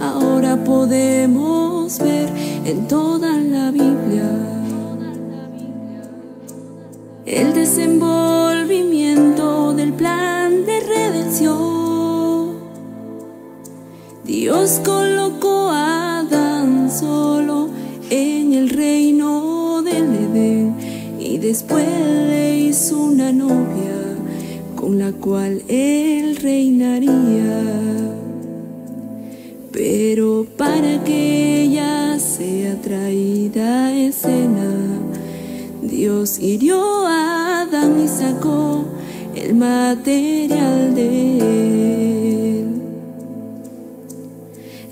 ahora podemos ver en toda la Biblia el desenvolvimiento del plan de redención. Dios colocó a Adán solo en el reino del Edén y después le hizo una novia con la cual él Dios hirió a Adán y sacó el material de él.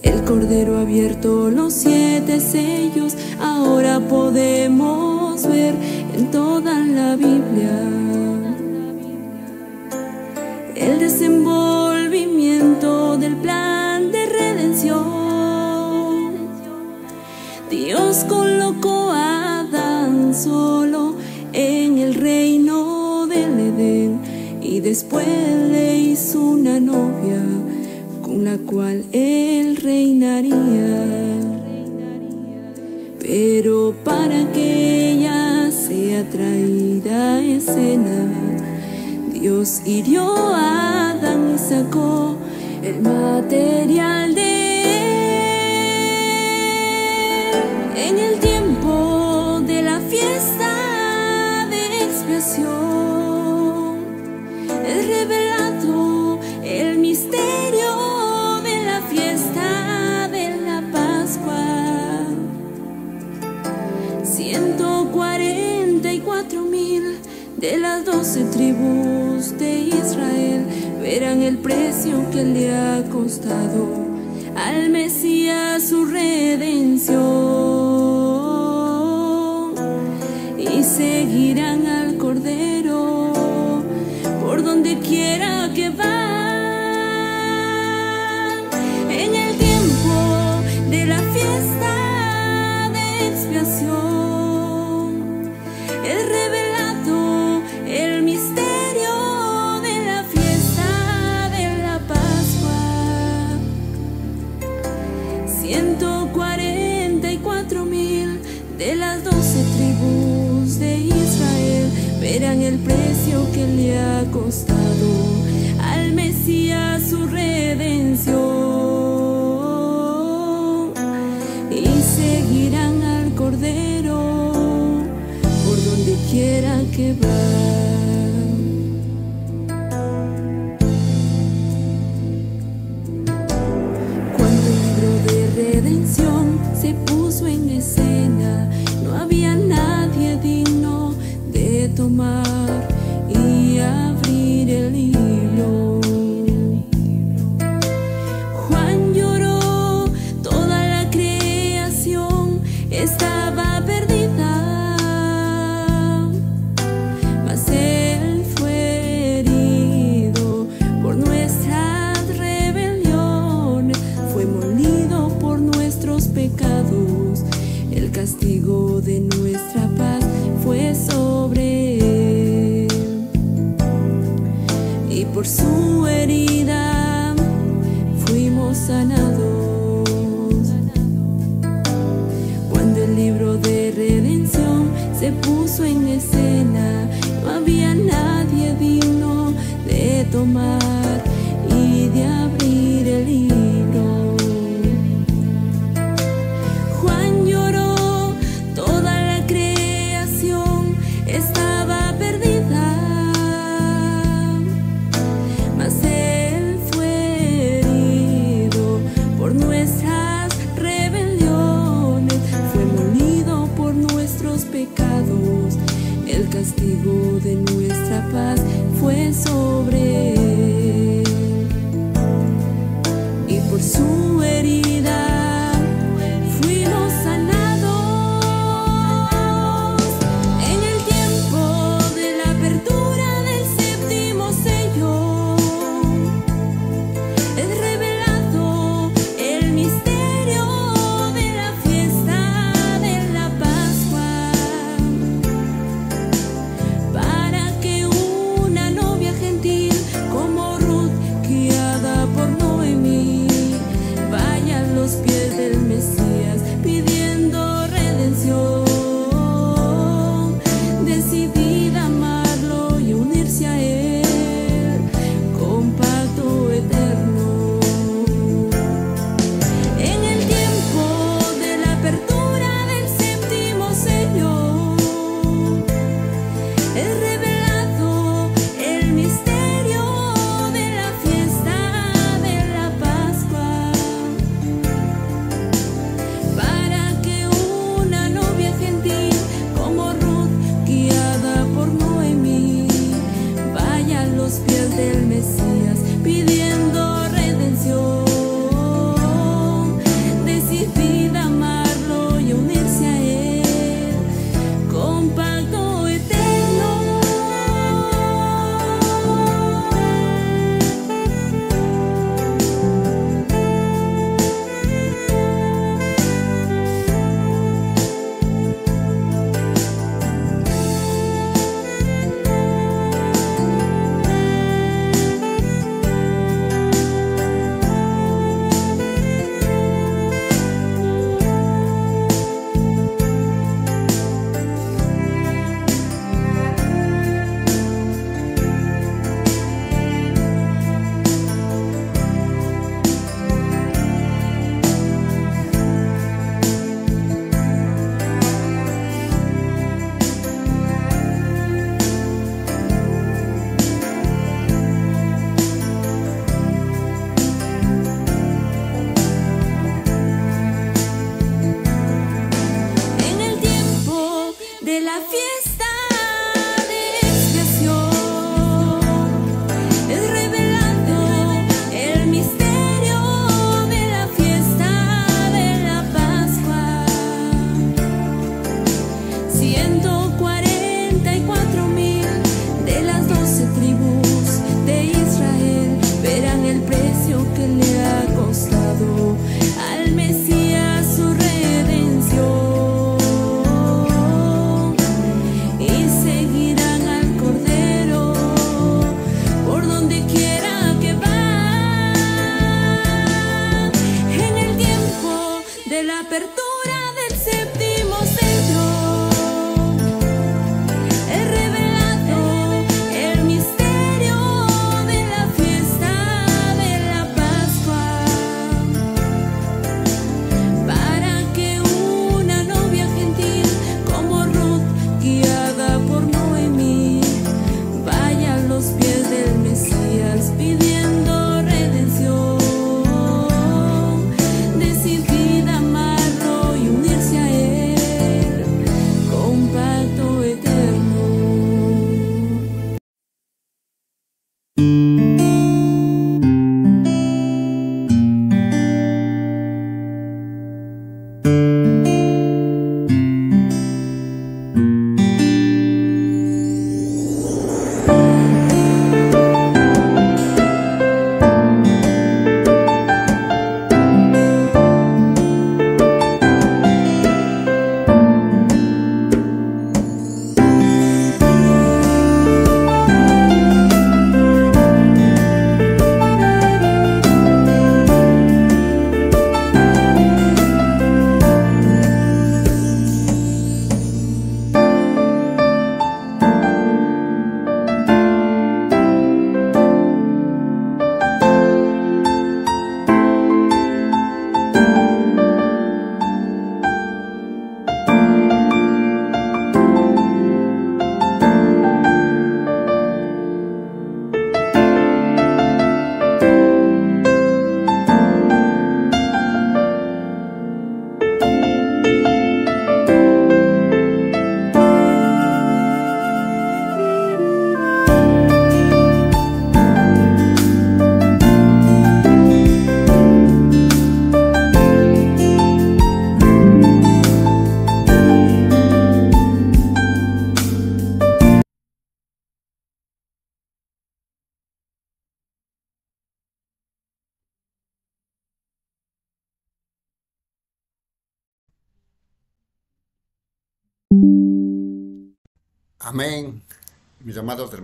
El cordero abierto los siete sellos, ahora podemos ver en toda la Biblia el desenvolvimiento del plan de redención. Dios colocó a Adán solo después le hizo una novia con la cual él reinaría. Pero para que ella sea traída a escena, Dios hirió a Adán y sacó el material el precio que le ha costado al Mesías su redención. Y seguirán al Cordero por donde quiera iglesia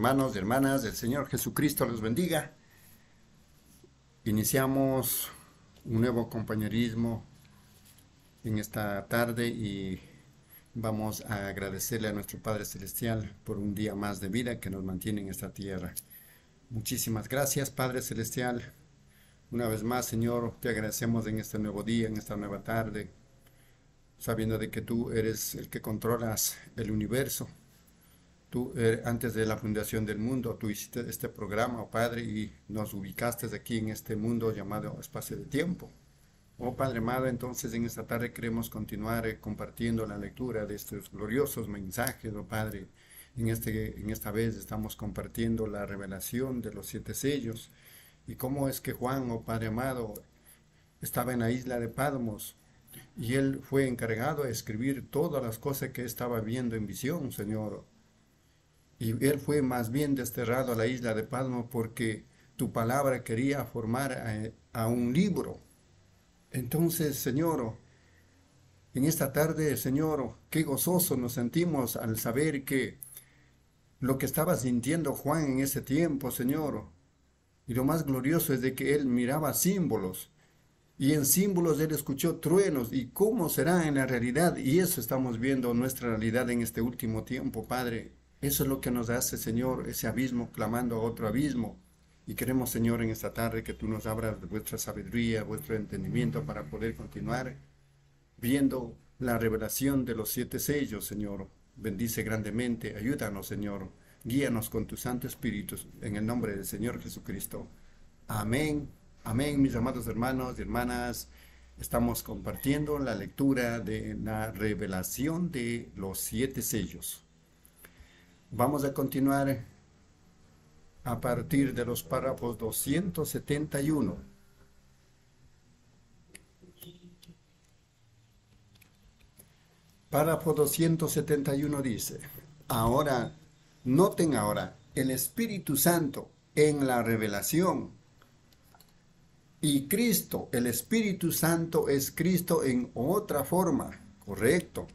hermanos y hermanas, el Señor Jesucristo los bendiga. Iniciamos un nuevo compañerismo en esta tarde y vamos a agradecerle a nuestro Padre Celestial por un día más de vida que nos mantiene en esta tierra. Muchísimas gracias, Padre Celestial. Una vez más, Señor, te agradecemos en este nuevo día, en esta nueva tarde, sabiendo de que tú eres el que controlas el universo Tú, eh, antes de la fundación del mundo, tú hiciste este programa, oh Padre, y nos ubicaste aquí en este mundo llamado espacio de tiempo. Oh Padre amado, entonces en esta tarde queremos continuar eh, compartiendo la lectura de estos gloriosos mensajes, oh Padre. En, este, en esta vez estamos compartiendo la revelación de los siete sellos y cómo es que Juan, oh Padre amado, estaba en la isla de Padmos y él fue encargado de escribir todas las cosas que estaba viendo en visión, Señor y él fue más bien desterrado a la isla de Palmo porque tu palabra quería formar a, un libro. Entonces, Señor, en esta tarde, Señor, qué gozoso nos sentimos al saber que lo que estaba sintiendo Juan en ese tiempo, Señor, y lo más glorioso es de que él miraba símbolos, y en símbolos él escuchó truenos, y cómo será en la realidad, y eso estamos viendo nuestra realidad en este último tiempo, Padre. Eso es lo que nos hace, Señor, ese abismo clamando a otro abismo. Y queremos, Señor, en esta tarde que tú nos abras de vuestra sabiduría, vuestro entendimiento para poder continuar viendo la revelación de los siete sellos, Señor. Bendice grandemente, ayúdanos, Señor. Guíanos con tu Santo Espíritu en el nombre del Señor Jesucristo. Amén. Amén, mis amados hermanos y hermanas. Estamos compartiendo la lectura de la revelación de los siete sellos. Vamos a continuar a partir de los párrafos 271. Párrafo 271 dice, ahora, noten ahora, el Espíritu Santo en la revelación y Cristo, el Espíritu Santo es Cristo en otra forma, correcto.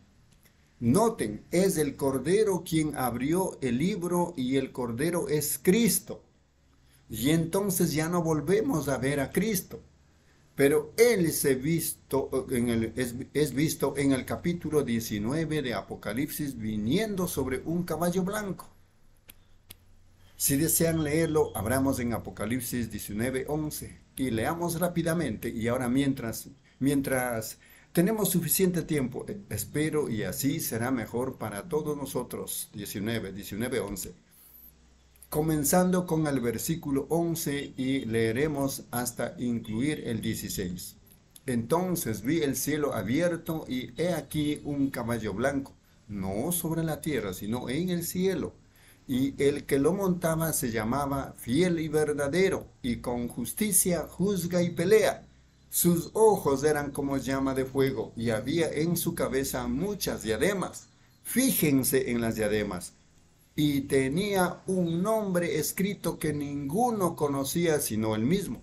Noten, es el Cordero quien abrió el libro y el Cordero es Cristo. Y entonces ya no volvemos a ver a Cristo. Pero él se visto en el, es, visto en el capítulo 19 de Apocalipsis viniendo sobre un caballo blanco. Si desean leerlo, abramos en Apocalipsis 19, 11 y leamos rápidamente. Y ahora mientras, mientras tenemos suficiente tiempo, eh, espero y así será mejor para todos nosotros. 19, 19, 11. Comenzando con el versículo 11 y leeremos hasta incluir el 16. Entonces vi el cielo abierto y he aquí un caballo blanco, no sobre la tierra, sino en el cielo y el que lo montaba se llamaba fiel y verdadero, y con justicia juzga y pelea. Sus ojos eran como llama de fuego, y había en su cabeza muchas diademas. Fíjense en las diademas. Y tenía un nombre escrito que ninguno conocía sino él mismo.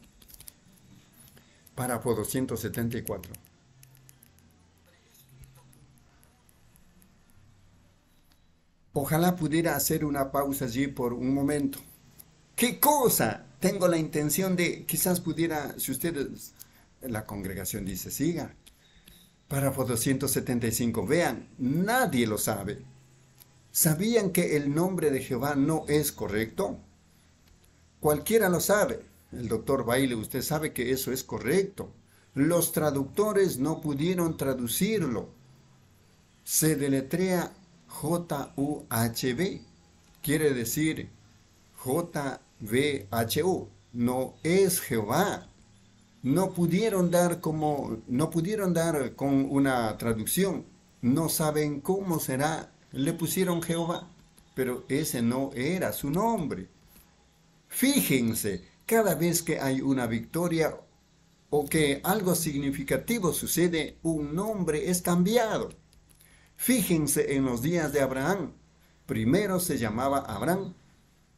Párrafo 274. Ojalá pudiera hacer una pausa allí por un momento. ¿Qué cosa? Tengo la intención de, quizás pudiera, si ustedes, la congregación dice, siga. Párrafo 275, vean, nadie lo sabe. ¿Sabían que el nombre de Jehová no es correcto? Cualquiera lo sabe. El doctor Baile, usted sabe que eso es correcto. Los traductores no pudieron traducirlo. Se deletrea J-U-H-B. Quiere decir J-V-H-U. No es Jehová. No pudieron dar como, no pudieron dar con una traducción. No saben cómo será. Le pusieron Jehová, pero ese no era su nombre. Fíjense, cada vez que hay una victoria o que algo significativo sucede, un nombre es cambiado. Fíjense en los días de Abraham. Primero se llamaba Abraham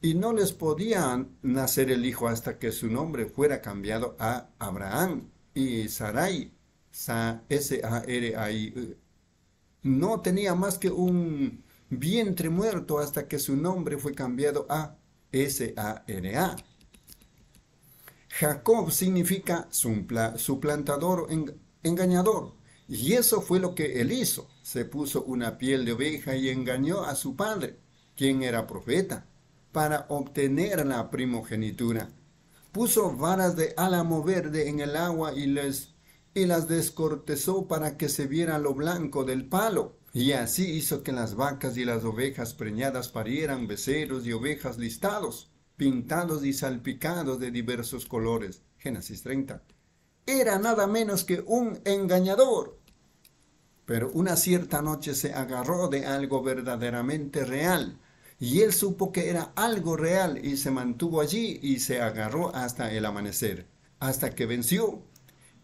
y no les podía nacer el hijo hasta que su nombre fuera cambiado a Abraham. Y Sarai, S-A-R-A-I, no tenía más que un vientre muerto hasta que su nombre fue cambiado a S-A-R-A. Jacob significa suplantador, engañador. Y eso fue lo que él hizo. Se puso una piel de oveja y engañó a su padre, quien era profeta, para obtener la primogenitura. Puso varas de álamo verde en el agua y, y las descortezó para que se viera lo blanco del palo. Y así hizo que las vacas y las ovejas preñadas parieran becerros y ovejas listados, pintados y salpicados de diversos colores. Génesis 30 era nada menos que un engañador. Pero una cierta noche se agarró de algo verdaderamente real, y él supo que era algo real y se mantuvo allí y se agarró hasta el amanecer, hasta que venció,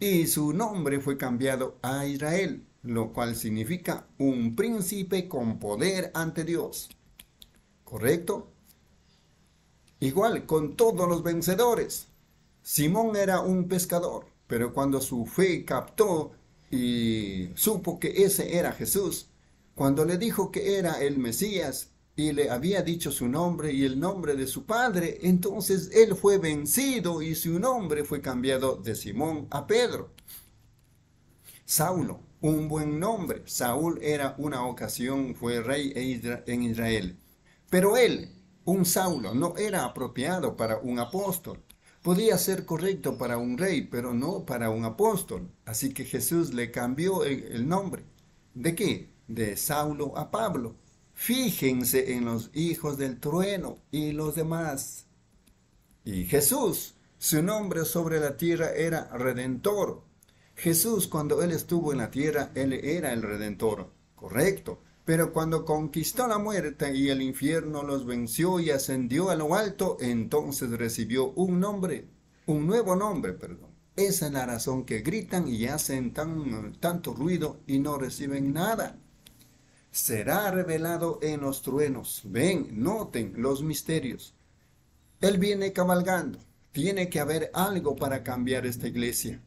y su nombre fue cambiado a Israel, lo cual significa un príncipe con poder ante Dios. ¿Correcto? Igual con todos los vencedores. Simón era un pescador pero cuando su fe captó y supo que ese era Jesús, cuando le dijo que era el Mesías y le había dicho su nombre y el nombre de su padre, entonces él fue vencido y su nombre fue cambiado de Simón a Pedro. Saulo, un buen nombre. Saúl era una ocasión, fue rey en Israel. Pero él, un Saulo, no era apropiado para un apóstol podía ser correcto para un rey, pero no para un apóstol. Así que Jesús le cambió el, nombre. ¿De qué? De Saulo a Pablo. Fíjense en los hijos del trueno y los demás. Y Jesús, su nombre sobre la tierra era Redentor. Jesús cuando él estuvo en la tierra, él era el Redentor. Correcto. Pero cuando conquistó la muerte y el infierno los venció y ascendió a lo alto, entonces recibió un nombre, un nuevo nombre, perdón. Esa es la razón que gritan y hacen tan, tanto ruido y no reciben nada. Será revelado en los truenos. Ven, noten los misterios. Él viene cabalgando. Tiene que haber algo para cambiar esta iglesia.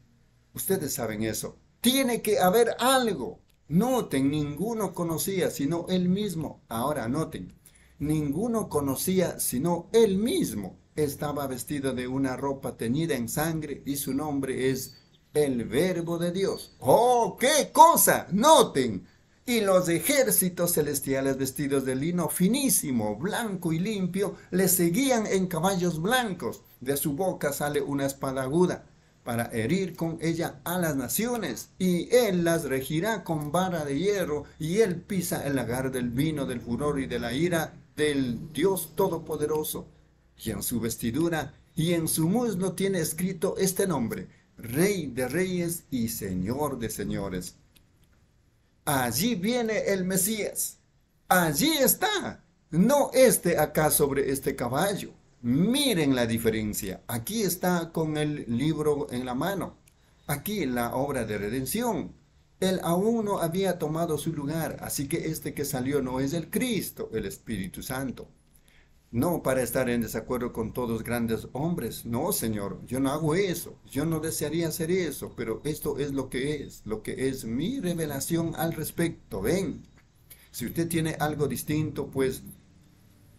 Ustedes saben eso. Tiene que haber algo. Noten, ninguno conocía sino él mismo. Ahora noten, ninguno conocía sino él mismo. Estaba vestido de una ropa teñida en sangre y su nombre es el verbo de Dios. ¡Oh, qué cosa! Noten. Y los ejércitos celestiales vestidos de lino finísimo, blanco y limpio, le seguían en caballos blancos. De su boca sale una espada aguda para herir con ella a las naciones, y él las regirá con vara de hierro, y él pisa el lagar del vino, del furor y de la ira del Dios Todopoderoso. Y en su vestidura y en su muslo tiene escrito este nombre, Rey de Reyes y Señor de Señores. Allí viene el Mesías. Allí está. No este acá sobre este caballo. Miren la diferencia. Aquí está con el libro en la mano. Aquí la obra de redención. Él aún no había tomado su lugar, así que este que salió no es el Cristo, el Espíritu Santo. No para estar en desacuerdo con todos grandes hombres. No, Señor, yo no hago eso. Yo no desearía hacer eso, pero esto es lo que es, lo que es mi revelación al respecto. Ven, si usted tiene algo distinto, pues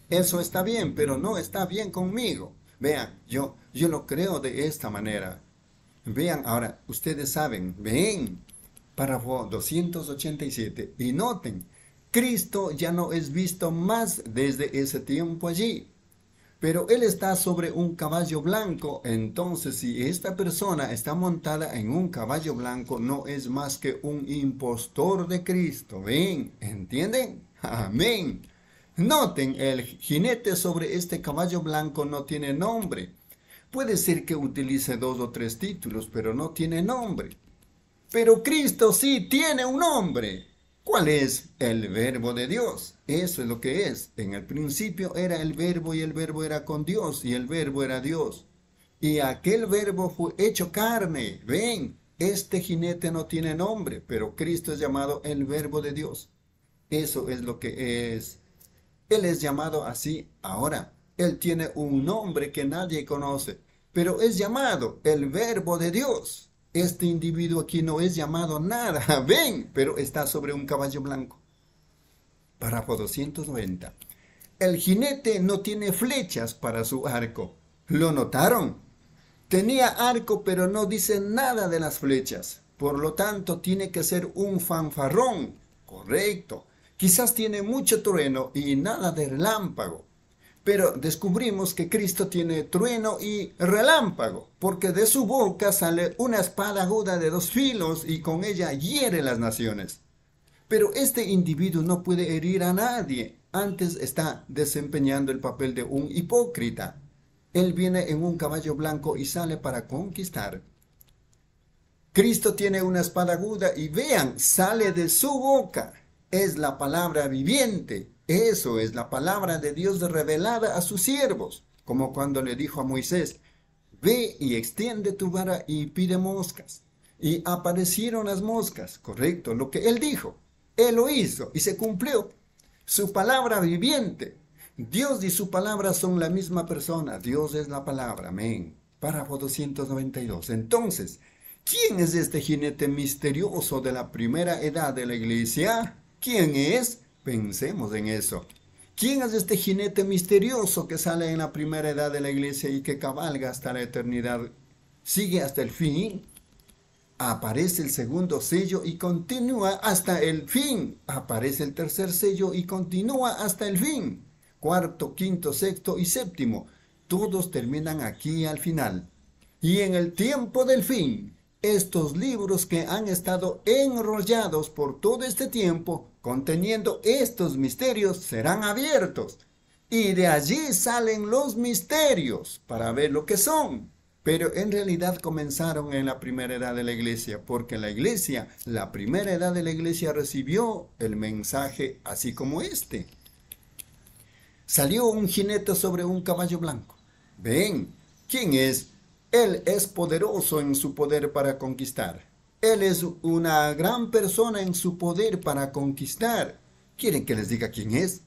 eso está bien, pero no está bien conmigo. Vean, yo, yo lo creo de esta manera. Vean, ahora, ustedes saben, ven, párrafo 287, y noten, Cristo ya no es visto más desde ese tiempo allí. Pero Él está sobre un caballo blanco, entonces si esta persona está montada en un caballo blanco, no es más que un impostor de Cristo. ¿Ven? ¿Entienden? Amén. Noten, el jinete sobre este caballo blanco no tiene nombre. Puede ser que utilice dos o tres títulos, pero no tiene nombre. Pero Cristo sí tiene un nombre. ¿Cuál es? El verbo de Dios. Eso es lo que es. En el principio era el verbo y el verbo era con Dios y el verbo era Dios. Y aquel verbo fue hecho carne. Ven, este jinete no tiene nombre, pero Cristo es llamado el verbo de Dios. Eso es lo que es. Él es llamado así ahora. Él tiene un nombre que nadie conoce, pero es llamado el verbo de Dios. Este individuo aquí no es llamado nada, ven, pero está sobre un caballo blanco. Párrafo 290. El jinete no tiene flechas para su arco. ¿Lo notaron? Tenía arco, pero no dice nada de las flechas. Por lo tanto, tiene que ser un fanfarrón. Correcto. Quizás tiene mucho trueno y nada de relámpago. Pero descubrimos que Cristo tiene trueno y relámpago, porque de su boca sale una espada aguda de dos filos y con ella hiere las naciones. Pero este individuo no puede herir a nadie, antes está desempeñando el papel de un hipócrita. Él viene en un caballo blanco y sale para conquistar. Cristo tiene una espada aguda y vean, sale de su boca. Es la palabra viviente eso es la palabra de Dios revelada a sus siervos, como cuando le dijo a Moisés, ve y extiende tu vara y pide moscas. Y aparecieron las moscas, correcto, lo que él dijo. Él lo hizo y se cumplió. Su palabra viviente. Dios y su palabra son la misma persona. Dios es la palabra. Amén. Párrafo 292. Entonces, ¿quién es este jinete misterioso de la primera edad de la iglesia? ¿Quién es? Pensemos en eso. ¿Quién es este jinete misterioso que sale en la primera edad de la iglesia y que cabalga hasta la eternidad? ¿Sigue hasta el fin? Aparece el segundo sello y continúa hasta el fin. Aparece el tercer sello y continúa hasta el fin. Cuarto, quinto, sexto y séptimo. Todos terminan aquí al final. Y en el tiempo del fin, estos libros que han estado enrollados por todo este tiempo conteniendo estos misterios serán abiertos. Y de allí salen los misterios para ver lo que son. Pero en realidad comenzaron en la primera edad de la iglesia, porque la iglesia, la primera edad de la iglesia recibió el mensaje así como este. Salió un jinete sobre un caballo blanco. Ven, ¿quién es? Él es poderoso en su poder para conquistar. Él es una gran persona en su poder para conquistar. ¿Quieren que les diga quién es?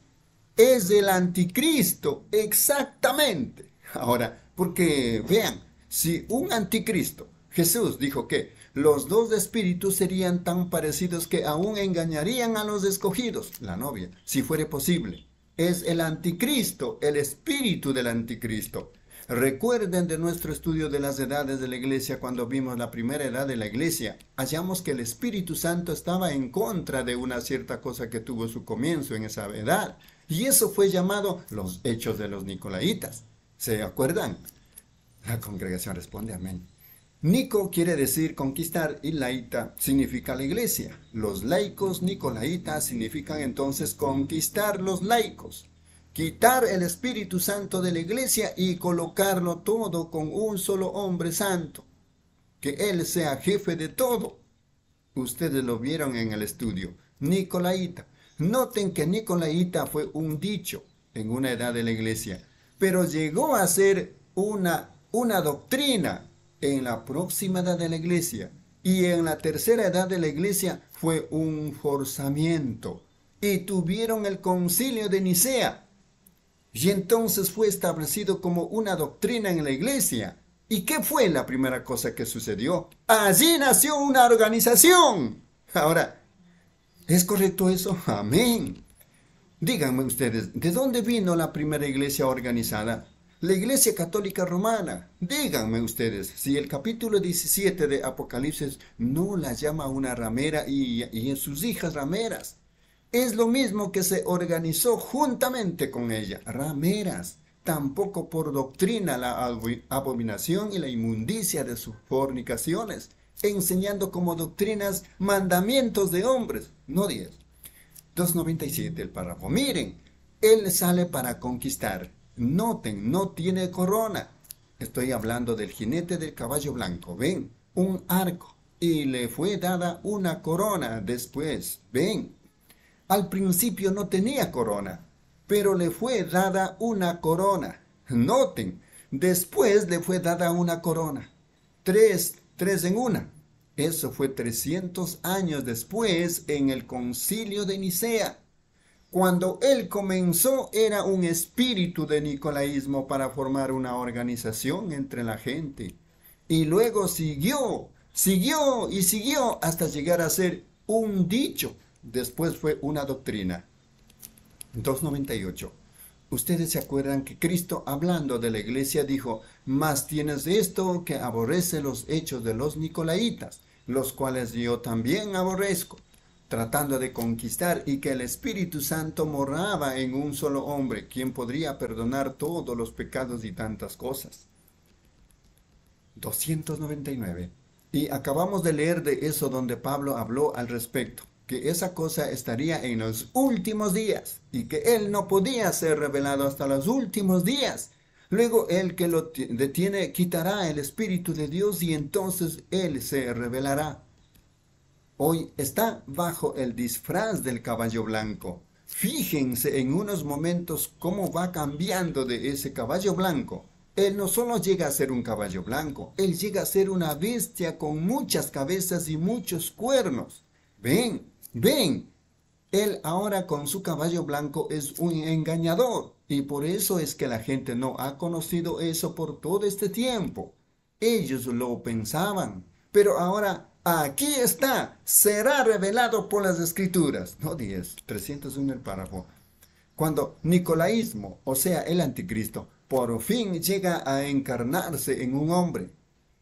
Es el anticristo, exactamente. Ahora, porque vean, si un anticristo, Jesús dijo que los dos espíritus serían tan parecidos que aún engañarían a los escogidos, la novia, si fuere posible. Es el anticristo, el espíritu del anticristo. Recuerden de nuestro estudio de las edades de la iglesia cuando vimos la primera edad de la iglesia. Hallamos que el Espíritu Santo estaba en contra de una cierta cosa que tuvo su comienzo en esa edad. Y eso fue llamado los hechos de los Nicolaitas. ¿Se acuerdan? La congregación responde amén. Nico quiere decir conquistar y laita significa la iglesia. Los laicos nicolaitas significan entonces conquistar los laicos. Quitar el Espíritu Santo de la iglesia y colocarlo todo con un solo hombre santo. Que Él sea jefe de todo. Ustedes lo vieron en el estudio. Nicolaita. Noten que Nicolaita fue un dicho en una edad de la iglesia, pero llegó a ser una, una doctrina en la próxima edad de la iglesia y en la tercera edad de la iglesia fue un forzamiento y tuvieron el concilio de Nicea y entonces fue establecido como una doctrina en la iglesia. ¿Y qué fue la primera cosa que sucedió? Allí nació una organización. Ahora, ¿es correcto eso? Amén. Díganme ustedes, ¿de dónde vino la primera iglesia organizada? La Iglesia Católica Romana. Díganme ustedes, si el capítulo 17 de Apocalipsis no la llama una ramera y, y en sus hijas rameras, es lo mismo que se organizó juntamente con ella, rameras, tampoco por doctrina la abominación y la inmundicia de sus fornicaciones, enseñando como doctrinas mandamientos de hombres, no 10. 297 el párrafo. Miren, él sale para conquistar Noten, no tiene corona. Estoy hablando del jinete del caballo blanco. Ven, un arco. Y le fue dada una corona después. Ven. Al principio no tenía corona, pero le fue dada una corona. Noten, después le fue dada una corona. Tres, tres en una. Eso fue 300 años después en el concilio de Nicea. Cuando él comenzó era un espíritu de nicolaísmo para formar una organización entre la gente. Y luego siguió, siguió y siguió hasta llegar a ser un dicho. Después fue una doctrina. 298. Ustedes se acuerdan que Cristo hablando de la iglesia dijo, más tienes esto que aborrece los hechos de los nicolaitas, los cuales yo también aborrezco tratando de conquistar y que el Espíritu Santo moraba en un solo hombre, quien podría perdonar todos los pecados y tantas cosas. 299. Y acabamos de leer de eso donde Pablo habló al respecto, que esa cosa estaría en los últimos días y que él no podía ser revelado hasta los últimos días. Luego el que lo detiene quitará el Espíritu de Dios y entonces él se revelará hoy está bajo el disfraz del caballo blanco. Fíjense en unos momentos cómo va cambiando de ese caballo blanco. Él no solo llega a ser un caballo blanco, él llega a ser una bestia con muchas cabezas y muchos cuernos. Ven, ven. Él ahora con su caballo blanco es un engañador y por eso es que la gente no ha conocido eso por todo este tiempo. Ellos lo pensaban, pero ahora Aquí está, será revelado por las escrituras. No 10, 301 el párrafo. Cuando Nicolaísmo, o sea, el anticristo, por fin llega a encarnarse en un hombre,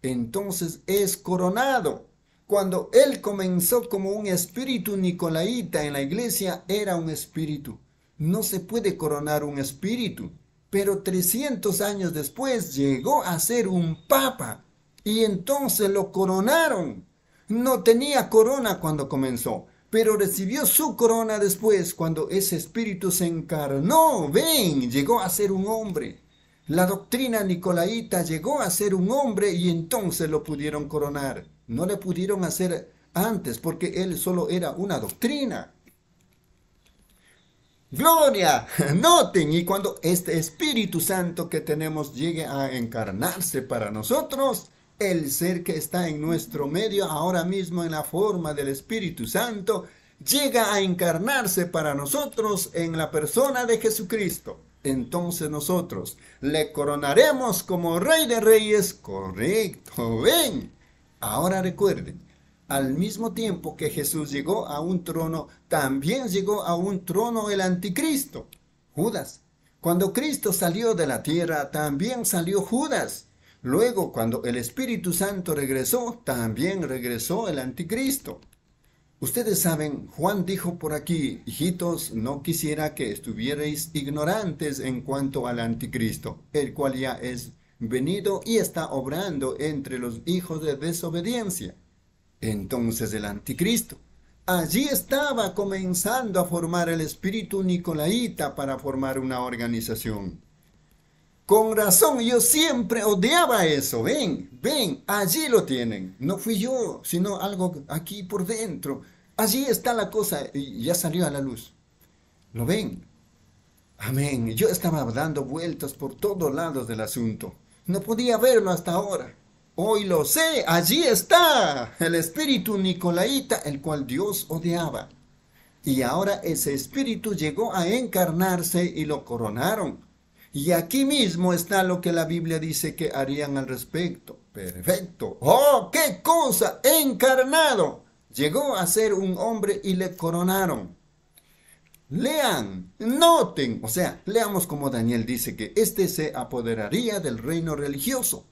entonces es coronado. Cuando él comenzó como un espíritu nicolaíta en la iglesia, era un espíritu. No se puede coronar un espíritu. Pero 300 años después llegó a ser un papa y entonces lo coronaron. No tenía corona cuando comenzó, pero recibió su corona después cuando ese espíritu se encarnó. Ven, llegó a ser un hombre. La doctrina nicolaíta llegó a ser un hombre y entonces lo pudieron coronar. No le pudieron hacer antes porque él solo era una doctrina. Gloria, noten, y cuando este Espíritu Santo que tenemos llegue a encarnarse para nosotros, el ser que está en nuestro medio ahora mismo en la forma del Espíritu Santo llega a encarnarse para nosotros en la persona de Jesucristo. Entonces nosotros le coronaremos como Rey de Reyes. Correcto, ven. Ahora recuerden, al mismo tiempo que Jesús llegó a un trono, también llegó a un trono el anticristo. Judas. Cuando Cristo salió de la tierra, también salió Judas. Luego, cuando el Espíritu Santo regresó, también regresó el anticristo. Ustedes saben, Juan dijo por aquí, hijitos, no quisiera que estuvierais ignorantes en cuanto al anticristo, el cual ya es venido y está obrando entre los hijos de desobediencia. Entonces el anticristo. Allí estaba comenzando a formar el espíritu nicolaíta para formar una organización. Con razón, yo siempre odiaba eso. Ven, ven, allí lo tienen. No fui yo, sino algo aquí por dentro. Allí está la cosa y ya salió a la luz. ¿Lo ven? Amén. Yo estaba dando vueltas por todos lados del asunto. No podía verlo hasta ahora. Hoy lo sé, allí está el espíritu nicolaíta, el cual Dios odiaba. Y ahora ese espíritu llegó a encarnarse y lo coronaron. Y aquí mismo está lo que la Biblia dice que harían al respecto. Perfecto. ¡Oh, qué cosa! Encarnado. Llegó a ser un hombre y le coronaron. Lean, noten, o sea, leamos como Daniel dice que éste se apoderaría del reino religioso.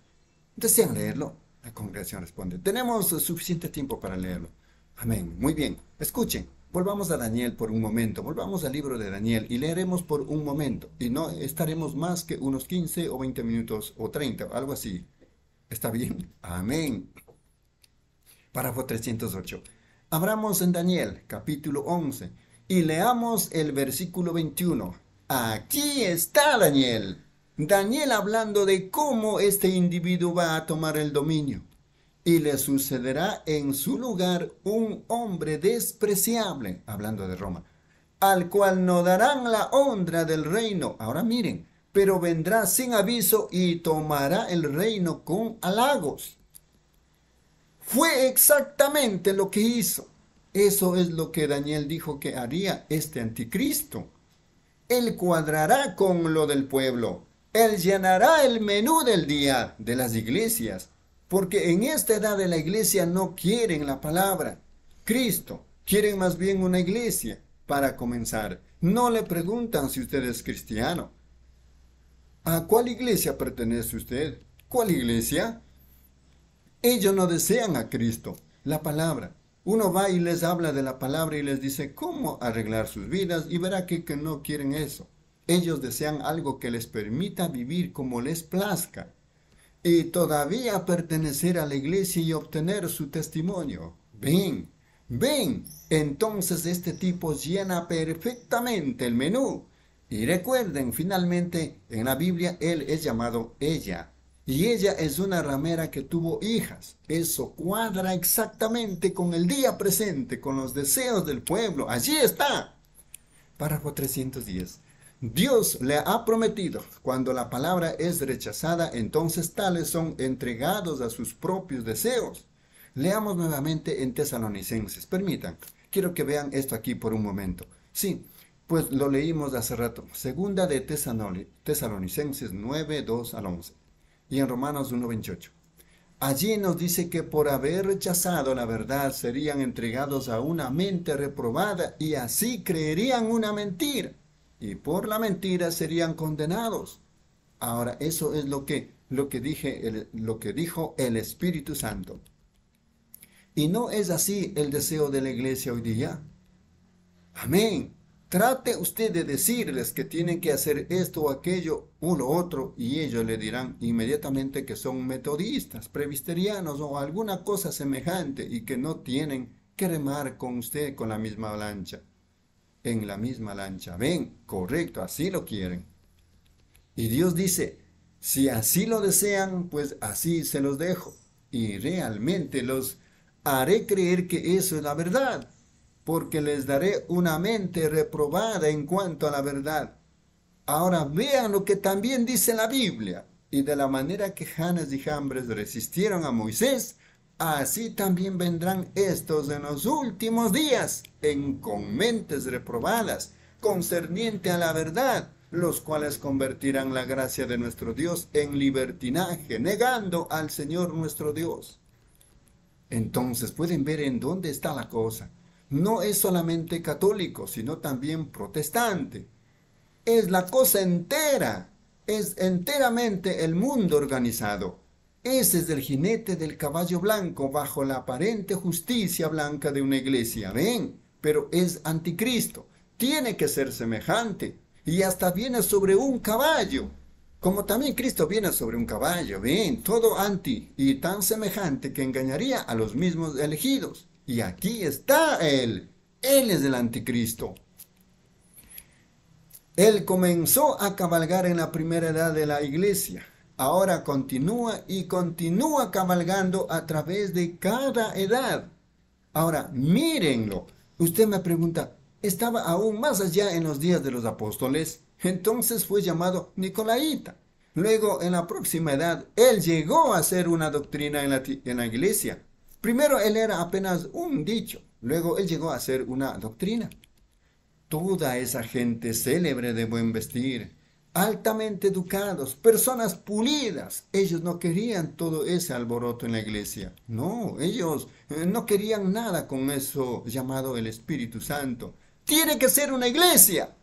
¿Desean leerlo? La congregación responde, tenemos suficiente tiempo para leerlo. Amén. Muy bien. Escuchen, volvamos a Daniel por un momento, volvamos al libro de Daniel y leeremos por un momento. Y no estaremos más que unos 15 o 20 minutos o 30, algo así. ¿Está bien? Amén. Párrafo 308. Abramos en Daniel, capítulo 11, y leamos el versículo 21. Aquí está Daniel. Daniel hablando de cómo este individuo va a tomar el dominio. Y le sucederá en su lugar un hombre despreciable, hablando de Roma, al cual no darán la honra del reino. Ahora miren, pero vendrá sin aviso y tomará el reino con halagos. Fue exactamente lo que hizo. Eso es lo que Daniel dijo que haría este anticristo. Él cuadrará con lo del pueblo él llenará el menú del día de las iglesias, porque en esta edad de la iglesia no quieren la palabra. Cristo, quieren más bien una iglesia. Para comenzar, no le preguntan si usted es cristiano. ¿A cuál iglesia pertenece usted? ¿Cuál iglesia? Ellos no desean a Cristo, la palabra. Uno va y les habla de la palabra y les dice cómo arreglar sus vidas y verá que, que no quieren eso. Ellos desean algo que les permita vivir como les plazca y todavía pertenecer a la iglesia y obtener su testimonio. Ven, ven. Entonces este tipo llena perfectamente el menú. Y recuerden, finalmente, en la Biblia él es llamado ella. Y ella es una ramera que tuvo hijas. Eso cuadra exactamente con el día presente, con los deseos del pueblo. Allí está. Párrafo 310. Dios le ha prometido, cuando la palabra es rechazada, entonces tales son entregados a sus propios deseos. Leamos nuevamente en Tesalonicenses. Permitan, quiero que vean esto aquí por un momento. Sí, pues lo leímos hace rato. Segunda de Tesalonicenses 9, 2 al 11. Y en Romanos 1, 28. Allí nos dice que por haber rechazado la verdad serían entregados a una mente reprobada y así creerían una mentira y por la mentira serían condenados. Ahora, eso es lo que, lo que, dije, lo que dijo el Espíritu Santo. Y no es así el deseo de la iglesia hoy día. Amén. Trate usted de decirles que tienen que hacer esto o aquello o lo otro y ellos le dirán inmediatamente que son metodistas, previsterianos o alguna cosa semejante y que no tienen que remar con usted con la misma lancha en la misma lancha. Ven, correcto, así lo quieren. Y Dios dice, si así lo desean, pues así se los dejo. Y realmente los haré creer que eso es la verdad, porque les daré una mente reprobada en cuanto a la verdad. Ahora vean lo que también dice la Biblia. Y de la manera que Janes y Jambres resistieron a Moisés, Así también vendrán estos en los últimos días, en con mentes reprobadas, concerniente a la verdad, los cuales convertirán la gracia de nuestro Dios en libertinaje, negando al Señor nuestro Dios. Entonces pueden ver en dónde está la cosa. No es solamente católico, sino también protestante. es la cosa entera, es enteramente el mundo organizado. Ese es el jinete del caballo blanco bajo la aparente justicia blanca de una iglesia. Ven, pero es anticristo. Tiene que ser semejante. Y hasta viene sobre un caballo. Como también Cristo viene sobre un caballo. Ven, todo anti y tan semejante que engañaría a los mismos elegidos. Y aquí está Él. Él es el anticristo. Él comenzó a cabalgar en la primera edad de la iglesia. Ahora continúa y continúa cabalgando a través de cada edad. Ahora, mírenlo. Usted me pregunta, ¿estaba aún más allá en los días de los apóstoles? Entonces fue llamado Nicolaita. Luego, en la próxima edad, él llegó a ser una doctrina en la, en la iglesia. Primero él era apenas un dicho, luego él llegó a ser una doctrina toda esa gente célebre de buen vestir, altamente educados, personas pulidas. Ellos no querían todo ese alboroto en la iglesia. No, ellos eh, no querían nada con eso llamado el Espíritu Santo. Tiene que ser una iglesia.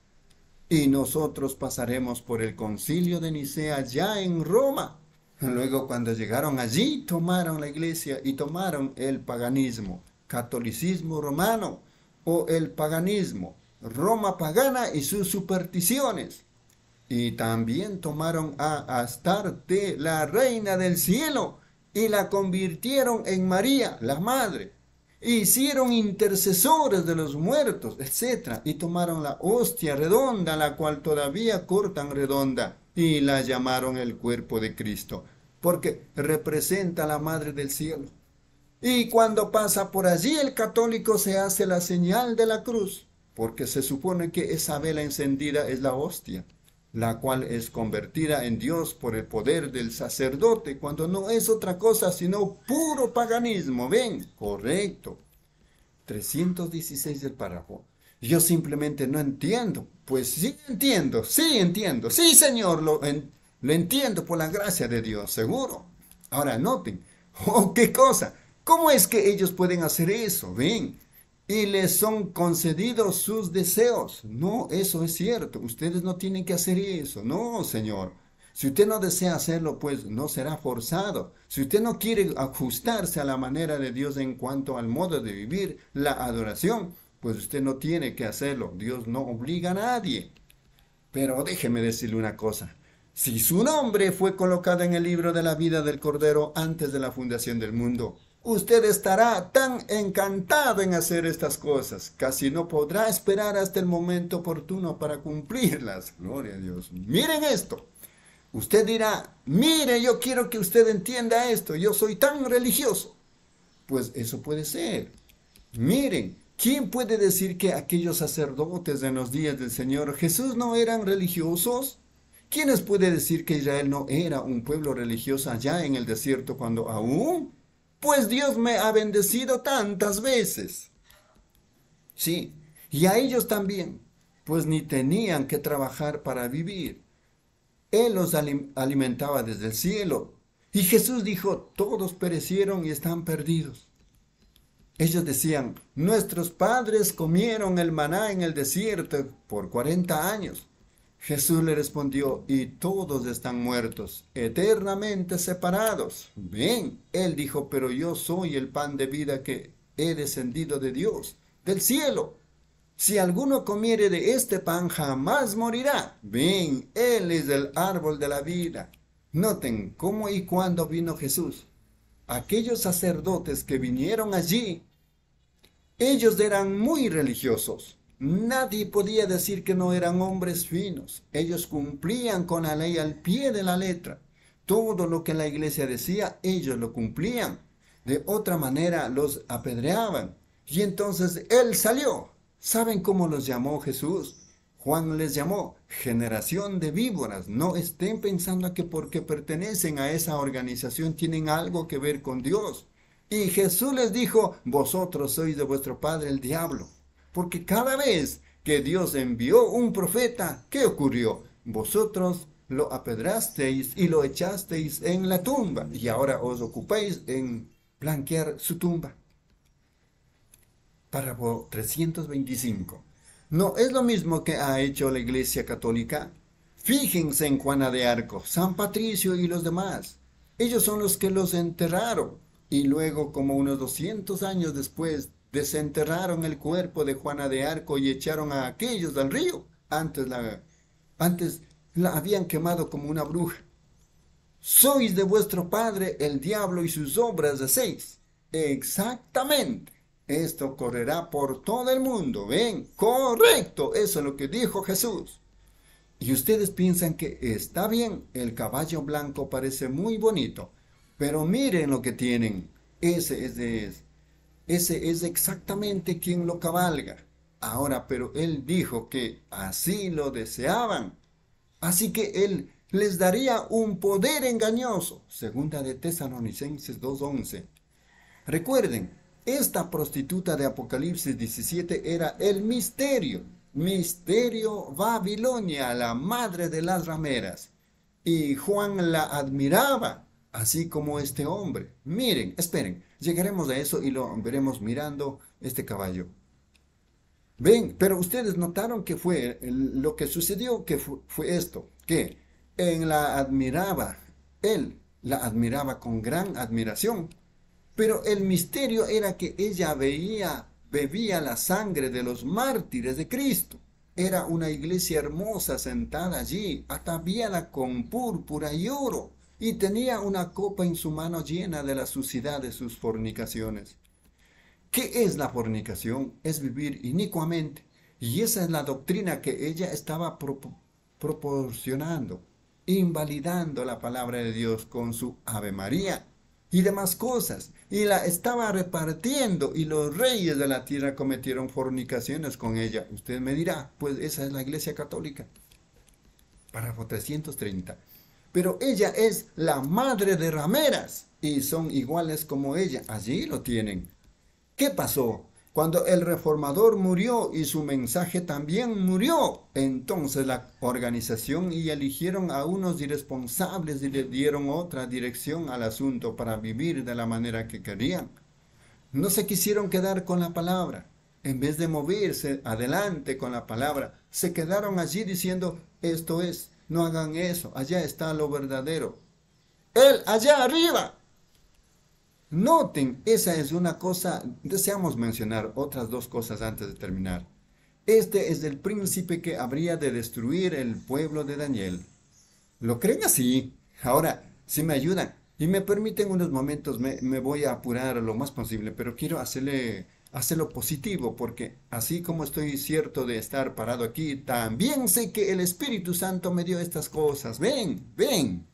Y nosotros pasaremos por el concilio de Nicea ya en Roma. Luego cuando llegaron allí tomaron la iglesia y tomaron el paganismo, catolicismo romano o el paganismo Roma pagana y sus supersticiones. Y también tomaron a Astarte, la reina del cielo, y la convirtieron en María, la madre. Hicieron intercesores de los muertos, etc. Y tomaron la hostia redonda, la cual todavía cortan redonda, y la llamaron el cuerpo de Cristo, porque representa a la madre del cielo. Y cuando pasa por allí el católico se hace la señal de la cruz porque se supone que esa vela encendida es la hostia, la cual es convertida en Dios por el poder del sacerdote, cuando no es otra cosa sino puro paganismo. Ven, correcto. 316 del párrafo. Yo simplemente no entiendo. Pues sí entiendo, sí entiendo. Sí, Señor, lo, lo entiendo por la gracia de Dios, seguro. Ahora noten, oh, qué cosa. ¿Cómo es que ellos pueden hacer eso? Ven, y les son concedidos sus deseos. No, eso es cierto. Ustedes no tienen que hacer eso. No, Señor. Si usted no desea hacerlo, pues no será forzado. Si usted no quiere ajustarse a la manera de Dios en cuanto al modo de vivir la adoración, pues usted no tiene que hacerlo. Dios no obliga a nadie. Pero déjeme decirle una cosa. Si su nombre fue colocado en el libro de la vida del Cordero antes de la fundación del mundo, usted estará tan encantado en hacer estas cosas, casi no podrá esperar hasta el momento oportuno para cumplirlas. Gloria a Dios. Miren esto. Usted dirá, mire, yo quiero que usted entienda esto, yo soy tan religioso. Pues eso puede ser. Miren, ¿quién puede decir que aquellos sacerdotes en los días del Señor Jesús no eran religiosos? ¿Quiénes puede decir que Israel no era un pueblo religioso allá en el desierto cuando aún pues Dios me ha bendecido tantas veces. Sí, y a ellos también, pues ni tenían que trabajar para vivir. Él los alimentaba desde el cielo. Y Jesús dijo, todos perecieron y están perdidos. Ellos decían, nuestros padres comieron el maná en el desierto por 40 años. Jesús le respondió, y todos están muertos, eternamente separados. Ven, él dijo, pero yo soy el pan de vida que he descendido de Dios, del cielo. Si alguno comiere de este pan, jamás morirá. Ven, él es el árbol de la vida. Noten cómo y cuándo vino Jesús. Aquellos sacerdotes que vinieron allí, ellos eran muy religiosos Nadie podía decir que no eran hombres finos. Ellos cumplían con la ley al pie de la letra. Todo lo que la iglesia decía, ellos lo cumplían. De otra manera los apedreaban. Y entonces él salió. ¿Saben cómo los llamó Jesús? Juan les llamó generación de víboras. No estén pensando que porque pertenecen a esa organización tienen algo que ver con Dios. Y Jesús les dijo, vosotros sois de vuestro padre el diablo porque cada vez que Dios envió un profeta, ¿qué ocurrió? Vosotros lo apedrasteis y lo echasteis en la tumba, y ahora os ocupáis en blanquear su tumba. Párrafo 325. No es lo mismo que ha hecho la Iglesia Católica. Fíjense en Juana de Arco, San Patricio y los demás. Ellos son los que los enterraron. Y luego, como unos 200 años después, desenterraron el cuerpo de Juana de Arco y echaron a aquellos del río. Antes la, habían quemado como una bruja. Sois de vuestro padre el diablo y sus obras seis. Exactamente. Esto correrá por todo el mundo. Ven, correcto. Eso es lo que dijo Jesús. Y ustedes piensan que está bien, el caballo blanco parece muy bonito, pero miren lo que tienen. Ese es, de, ese es exactamente quien lo cabalga. Ahora, pero él dijo que así lo deseaban. Así que él les daría un poder engañoso. Segunda de Tesalonicenses 2.11. Recuerden, esta prostituta de Apocalipsis 17 era el misterio. Misterio Babilonia, la madre de las rameras. Y Juan la admiraba, así como este hombre. Miren, esperen, llegaremos a eso y lo veremos mirando este caballo. Ven, pero ustedes notaron que fue lo que sucedió, que fue, esto, que en la admiraba, él la admiraba con gran admiración, pero el misterio era que ella veía bebía la sangre de los mártires de Cristo. Era una iglesia hermosa sentada allí, ataviada con púrpura y oro, y tenía una copa en su mano llena de la suciedad de sus fornicaciones. ¿Qué es la fornicación? Es vivir inicuamente. Y esa es la doctrina que ella estaba proporcionando, invalidando la palabra de Dios con su Ave María y demás cosas, y la estaba repartiendo, y los reyes de la tierra cometieron fornicaciones con ella. Usted me dirá, pues esa es la iglesia católica. Párrafo 330. Pero ella es la madre de rameras, y son iguales como ella. Allí lo tienen. ¿Qué pasó? Cuando el reformador murió y su mensaje también murió, entonces la organización y eligieron a unos irresponsables y le dieron otra dirección al asunto para vivir de la manera que querían. No se quisieron quedar con la palabra. En vez de moverse adelante con la palabra, se quedaron allí diciendo, esto es, no hagan eso, allá está lo verdadero. Él allá arriba, Noten, esa es una cosa, deseamos mencionar otras dos cosas antes de terminar. Este es el príncipe que habría de destruir el pueblo de Daniel. ¿Lo creen así? Ahora, si me ayudan y me permiten unos momentos, me, voy a apurar lo más posible, pero quiero hacerle, hacerlo positivo, porque así como estoy cierto de estar parado aquí, también sé que el Espíritu Santo me dio estas cosas. Ven, ven.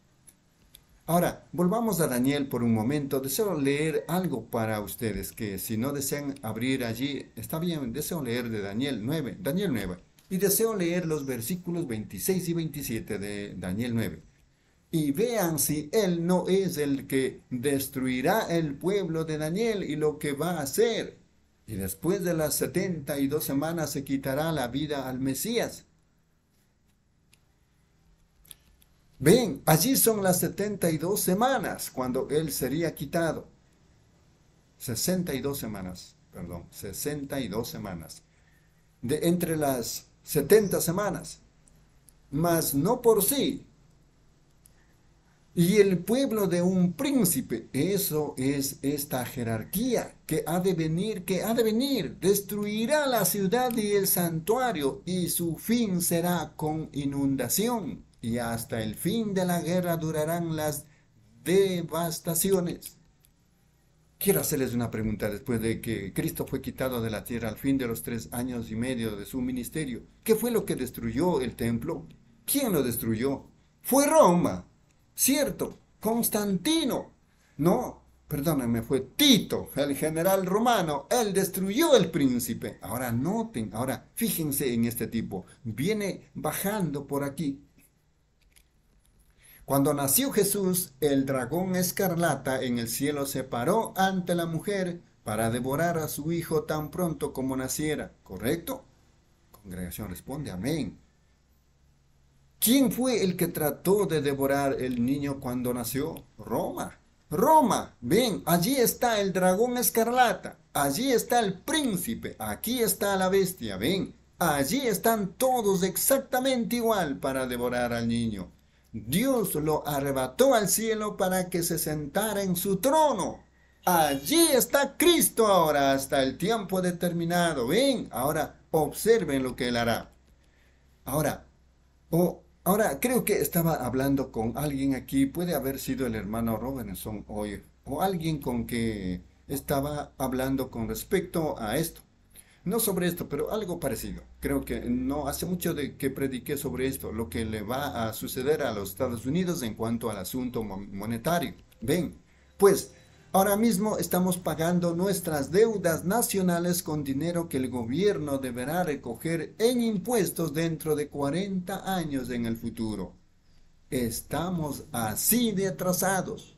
Ahora, volvamos a Daniel por un momento. Deseo leer algo para ustedes que si no desean abrir allí, está bien, deseo leer de Daniel 9, Daniel 9. Y deseo leer los versículos 26 y 27 de Daniel 9. Y vean si él no es el que destruirá el pueblo de Daniel y lo que va a hacer. Y después de las setenta y dos semanas se quitará la vida al Mesías. Ven, allí son las 72 semanas cuando él sería quitado. 62 semanas, perdón, 62 semanas. De entre las 70 semanas. Mas no por sí. Y el pueblo de un príncipe, eso es esta jerarquía que ha de venir, que ha de venir, destruirá la ciudad y el santuario y su fin será con inundación y hasta el fin de la guerra durarán las devastaciones. Quiero hacerles una pregunta después de que Cristo fue quitado de la tierra al fin de los tres años y medio de su ministerio. ¿Qué fue lo que destruyó el templo? ¿Quién lo destruyó? Fue Roma. Cierto, Constantino. No, perdónenme, fue Tito, el general romano. Él destruyó el príncipe. Ahora noten, ahora fíjense en este tipo. Viene bajando por aquí cuando nació Jesús, el dragón escarlata en el cielo se paró ante la mujer para devorar a su hijo tan pronto como naciera. ¿Correcto? Congregación responde, amén. ¿Quién fue el que trató de devorar el niño cuando nació? Roma. Roma, ven, allí está el dragón escarlata, allí está el príncipe, aquí está la bestia, ven, Allí están todos exactamente igual para devorar al niño. Dios lo arrebató al cielo para que se sentara en su trono. Allí está Cristo ahora hasta el tiempo determinado. Ven, ahora observen lo que Él hará. Ahora, oh, ahora creo que estaba hablando con alguien aquí, puede haber sido el hermano Robinson hoy, o alguien con que estaba hablando con respecto a esto. No sobre esto, pero algo parecido. Creo que no hace mucho de que prediqué sobre esto, lo que le va a suceder a los Estados Unidos en cuanto al asunto monetario. Ven, pues ahora mismo estamos pagando nuestras deudas nacionales con dinero que el gobierno deberá recoger en impuestos dentro de 40 años en el futuro. Estamos así de atrasados.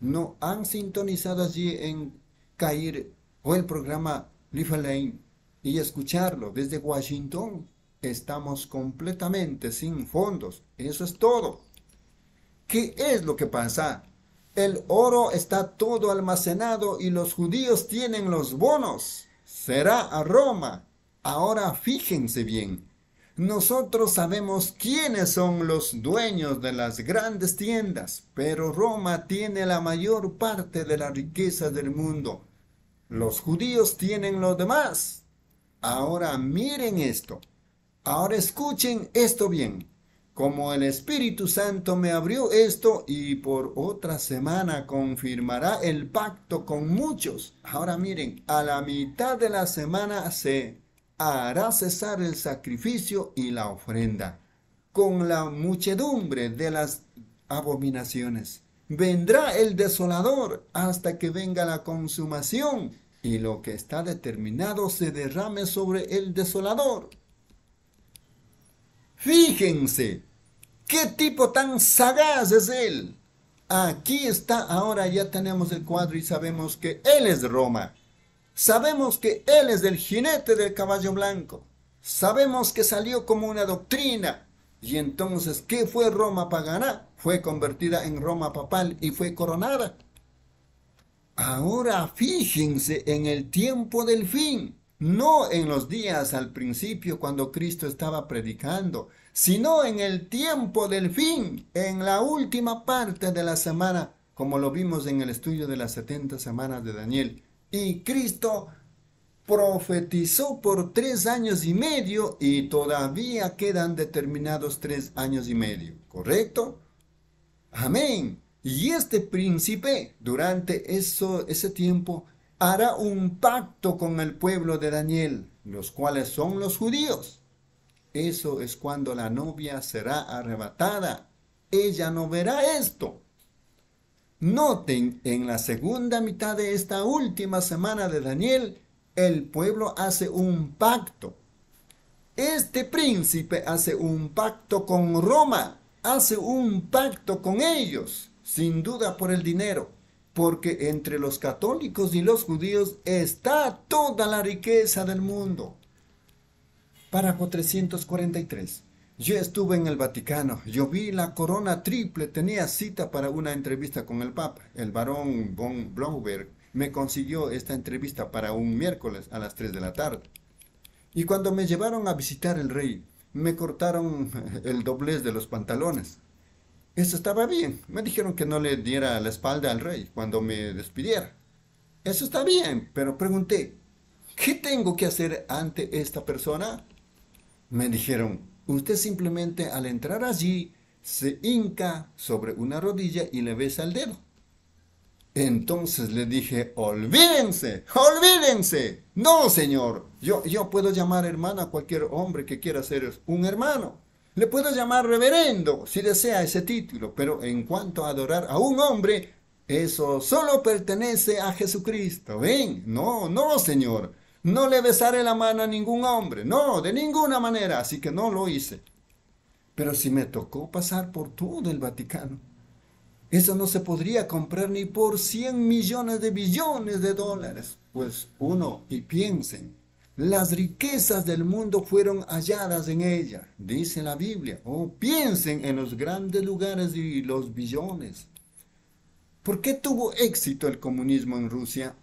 No han sintonizado allí en Cair o el programa Lane y escucharlo desde Washington. Estamos completamente sin fondos. Eso es todo. ¿Qué es lo que pasa? El oro está todo almacenado y los judíos tienen los bonos. Será a Roma. Ahora fíjense bien. Nosotros sabemos quiénes son los dueños de las grandes tiendas, pero Roma tiene la mayor parte de la riqueza del mundo. Los judíos tienen lo demás. Ahora miren esto. Ahora escuchen esto bien. Como el Espíritu Santo me abrió esto y por otra semana confirmará el pacto con muchos. Ahora miren, a la mitad de la semana se hará cesar el sacrificio y la ofrenda con la muchedumbre de las abominaciones. Vendrá el desolador hasta que venga la consumación y lo que está determinado se derrame sobre el desolador. Fíjense, qué tipo tan sagaz es él. Aquí está, ahora ya tenemos el cuadro y sabemos que él es Roma. Sabemos que él es el jinete del caballo blanco. Sabemos que salió como una doctrina. Y entonces, ¿qué fue Roma pagana? Fue convertida en Roma papal y fue coronada. Ahora fíjense en el tiempo del fin, no en los días al principio cuando Cristo estaba predicando, sino en el tiempo del fin, en la última parte de la semana, como lo vimos en el estudio de las 70 semanas de Daniel. Y Cristo profetizó por tres años y medio y todavía quedan determinados tres años y medio, ¿correcto? Amén. Y este príncipe, durante eso, ese tiempo, hará un pacto con el pueblo de Daniel, los cuales son los judíos. Eso es cuando la novia será arrebatada. Ella no verá esto. Noten, en la segunda mitad de esta última semana de Daniel, el pueblo hace un pacto. Este príncipe hace un pacto con Roma, hace un pacto con ellos sin duda por el dinero, porque entre los católicos y los judíos está toda la riqueza del mundo. Párrafo 343. Yo estuve en el Vaticano, yo vi la corona triple, tenía cita para una entrevista con el Papa. El barón von Blomberg me consiguió esta entrevista para un miércoles a las 3 de la tarde. Y cuando me llevaron a visitar el rey, me cortaron el doblez de los pantalones. Eso estaba bien. Me dijeron que no le diera la espalda al rey cuando me despidiera. Eso está bien, pero pregunté, ¿qué tengo que hacer ante esta persona? Me dijeron, usted simplemente al entrar allí se hinca sobre una rodilla y le besa el dedo. Entonces le dije, olvídense, olvídense. No, señor, yo, yo puedo llamar hermano a cualquier hombre que quiera ser un hermano. Le puedo llamar reverendo si desea ese título, pero en cuanto a adorar a un hombre, eso solo pertenece a Jesucristo. ¿Ven? No, no, Señor. No le besaré la mano a ningún hombre. No, de ninguna manera. Así que no lo hice. Pero si me tocó pasar por todo el Vaticano, eso no se podría comprar ni por 100 millones de billones de dólares. Pues uno, y piensen, las riquezas del mundo fueron halladas en ella, dice la Biblia. Oh, piensen en los grandes lugares y los billones. ¿Por qué tuvo éxito el comunismo en Rusia?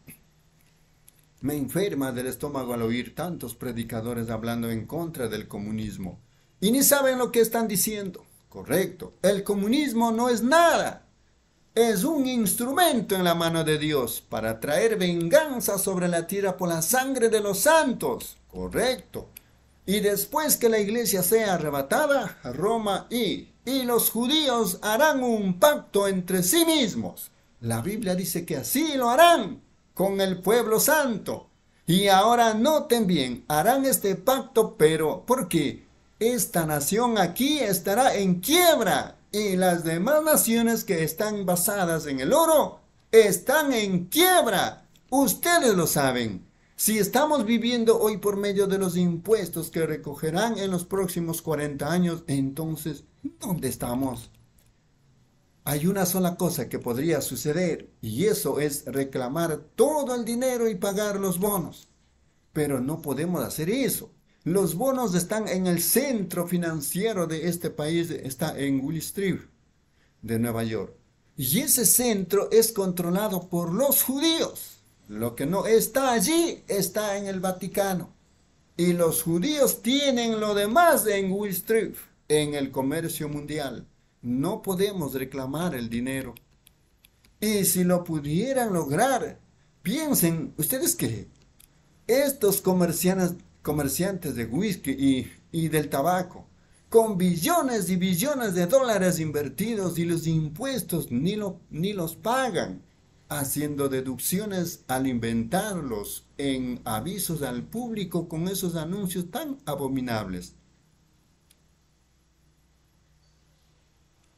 Me enferma del estómago al oír tantos predicadores hablando en contra del comunismo. Y ni saben lo que están diciendo. Correcto. El comunismo no es nada. Es un instrumento en la mano de Dios para traer venganza sobre la tierra por la sangre de los santos. Correcto. Y después que la iglesia sea arrebatada, Roma y, y los judíos harán un pacto entre sí mismos. La Biblia dice que así lo harán con el pueblo santo. Y ahora noten bien, harán este pacto, pero ¿por qué? Esta nación aquí estará en quiebra y las demás naciones que están basadas en el oro están en quiebra. Ustedes lo saben. Si estamos viviendo hoy por medio de los impuestos que recogerán en los próximos 40 años, entonces, ¿dónde estamos? Hay una sola cosa que podría suceder y eso es reclamar todo el dinero y pagar los bonos. Pero no podemos hacer eso. Los bonos están en el centro financiero de este país, está en Wall Street de Nueva York. Y ese centro es controlado por los judíos. Lo que no está allí está en el Vaticano. Y los judíos tienen lo demás en Wall Street, en el comercio mundial. No podemos reclamar el dinero. Y si lo pudieran lograr, piensen ustedes que estos comerciantes, comerciantes de whisky y, del tabaco, con billones y billones de dólares invertidos y los impuestos ni, lo, ni los pagan haciendo deducciones al inventarlos en avisos al público con esos anuncios tan abominables.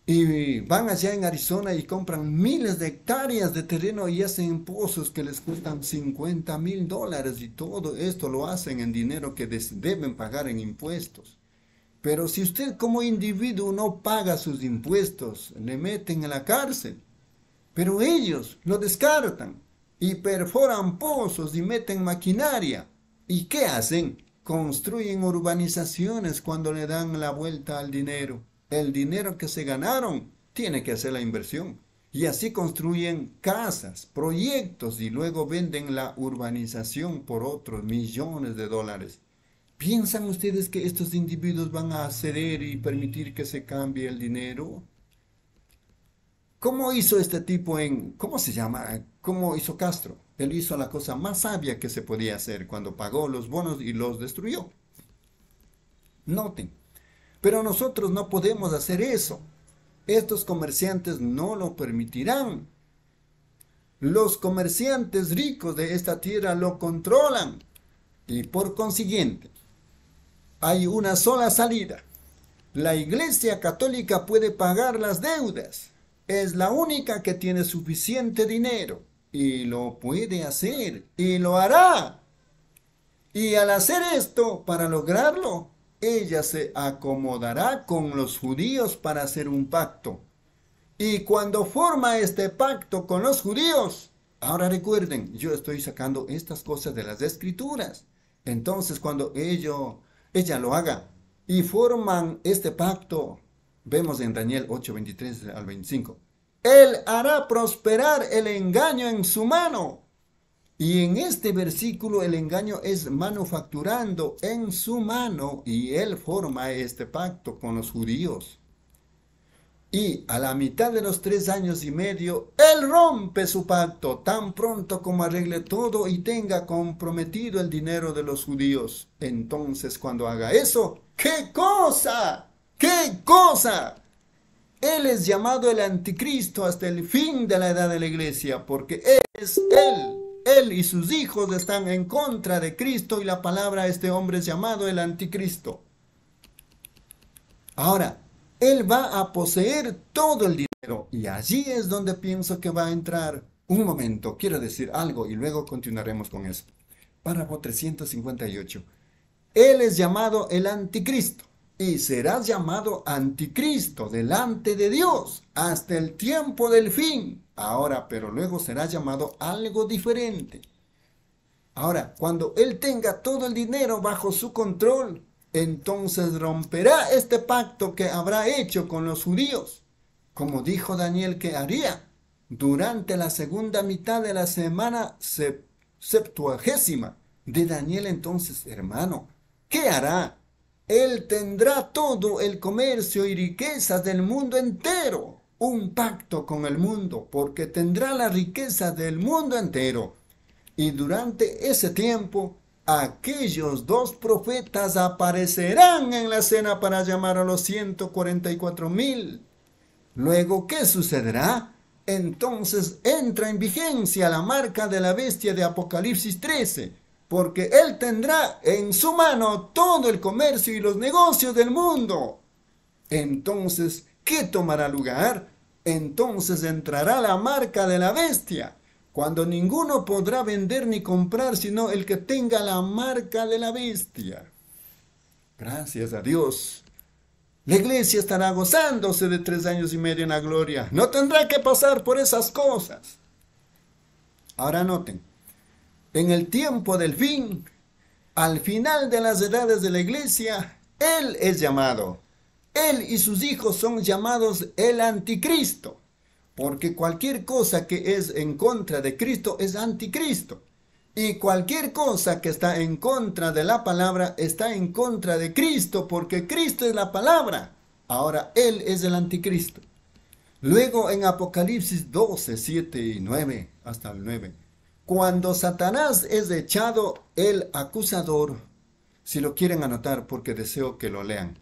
Y van allá en Arizona y compran miles de hectáreas de terreno y hacen pozos que les cuestan 50 mil dólares y todo esto lo hacen en dinero que deben pagar en impuestos. Pero si usted como individuo no paga sus impuestos, le meten en la cárcel. Pero ellos lo descartan y perforan pozos y meten maquinaria. ¿Y qué hacen? Construyen urbanizaciones cuando le dan la vuelta al dinero. El dinero que se ganaron tiene que hacer la inversión. Y así construyen casas, proyectos y luego venden la urbanización por otros millones de dólares. ¿Piensan ustedes que estos individuos van a ceder y permitir que se cambie el dinero? ¿Cómo hizo este tipo en, cómo se llama? ¿Cómo hizo Castro? Él hizo la cosa más sabia que se podía hacer cuando pagó los bonos y los destruyó. Noten, pero nosotros no podemos hacer eso. Estos comerciantes no lo permitirán. Los comerciantes ricos de esta tierra lo controlan y por consiguiente hay una sola salida. La Iglesia Católica puede pagar las deudas es la única que tiene suficiente dinero y lo puede hacer y lo hará. Y al hacer esto, para lograrlo, ella se acomodará con los judíos para hacer un pacto. Y cuando forma este pacto con los judíos, ahora recuerden, yo estoy sacando estas cosas de las escrituras. Entonces cuando ello, ella lo haga y forman este pacto Vemos en Daniel 8, 23 al 25. Él hará prosperar el engaño en su mano. Y en este versículo el engaño es manufacturando en su mano y él forma este pacto con los judíos. Y a la mitad de los tres años y medio, él rompe su pacto tan pronto como arregle todo y tenga comprometido el dinero de los judíos. Entonces cuando haga eso, ¡qué cosa! ¡Qué cosa! Él es llamado el anticristo hasta el fin de la edad de la iglesia, porque es Él. Él y sus hijos están en contra de Cristo y la palabra de este hombre es llamado el anticristo. Ahora, Él va a poseer todo el dinero y allí es donde pienso que va a entrar. Un momento, quiero decir algo y luego continuaremos con eso. Párrafo 358. Él es llamado el anticristo y serás llamado anticristo delante de Dios hasta el tiempo del fin. Ahora, pero luego serás llamado algo diferente. Ahora, cuando Él tenga todo el dinero bajo su control, entonces romperá este pacto que habrá hecho con los judíos, como dijo Daniel que haría. Durante la segunda mitad de la semana se, septuagésima de Daniel entonces, hermano, ¿qué hará? Él tendrá todo el comercio y riquezas del mundo entero, un pacto con el mundo, porque tendrá la riqueza del mundo entero. Y durante ese tiempo, aquellos dos profetas aparecerán en la cena para llamar a los 144 mil. Luego, ¿qué sucederá? Entonces entra en vigencia la marca de la bestia de Apocalipsis 13 porque Él tendrá en su mano todo el comercio y los negocios del mundo. Entonces, ¿qué tomará lugar? Entonces entrará la marca de la bestia, cuando ninguno podrá vender ni comprar sino el que tenga la marca de la bestia. Gracias a Dios. La iglesia estará gozándose de tres años y medio en la gloria. No tendrá que pasar por esas cosas. Ahora noten, en el tiempo del fin, al final de las edades de la iglesia, Él es llamado. Él y sus hijos son llamados el anticristo, porque cualquier cosa que es en contra de Cristo es anticristo. Y cualquier cosa que está en contra de la palabra está en contra de Cristo, porque Cristo es la palabra. Ahora Él es el anticristo. Luego en Apocalipsis 12, 7 y 9, hasta el 9. Cuando Satanás es echado el acusador, si lo quieren anotar porque deseo que lo lean,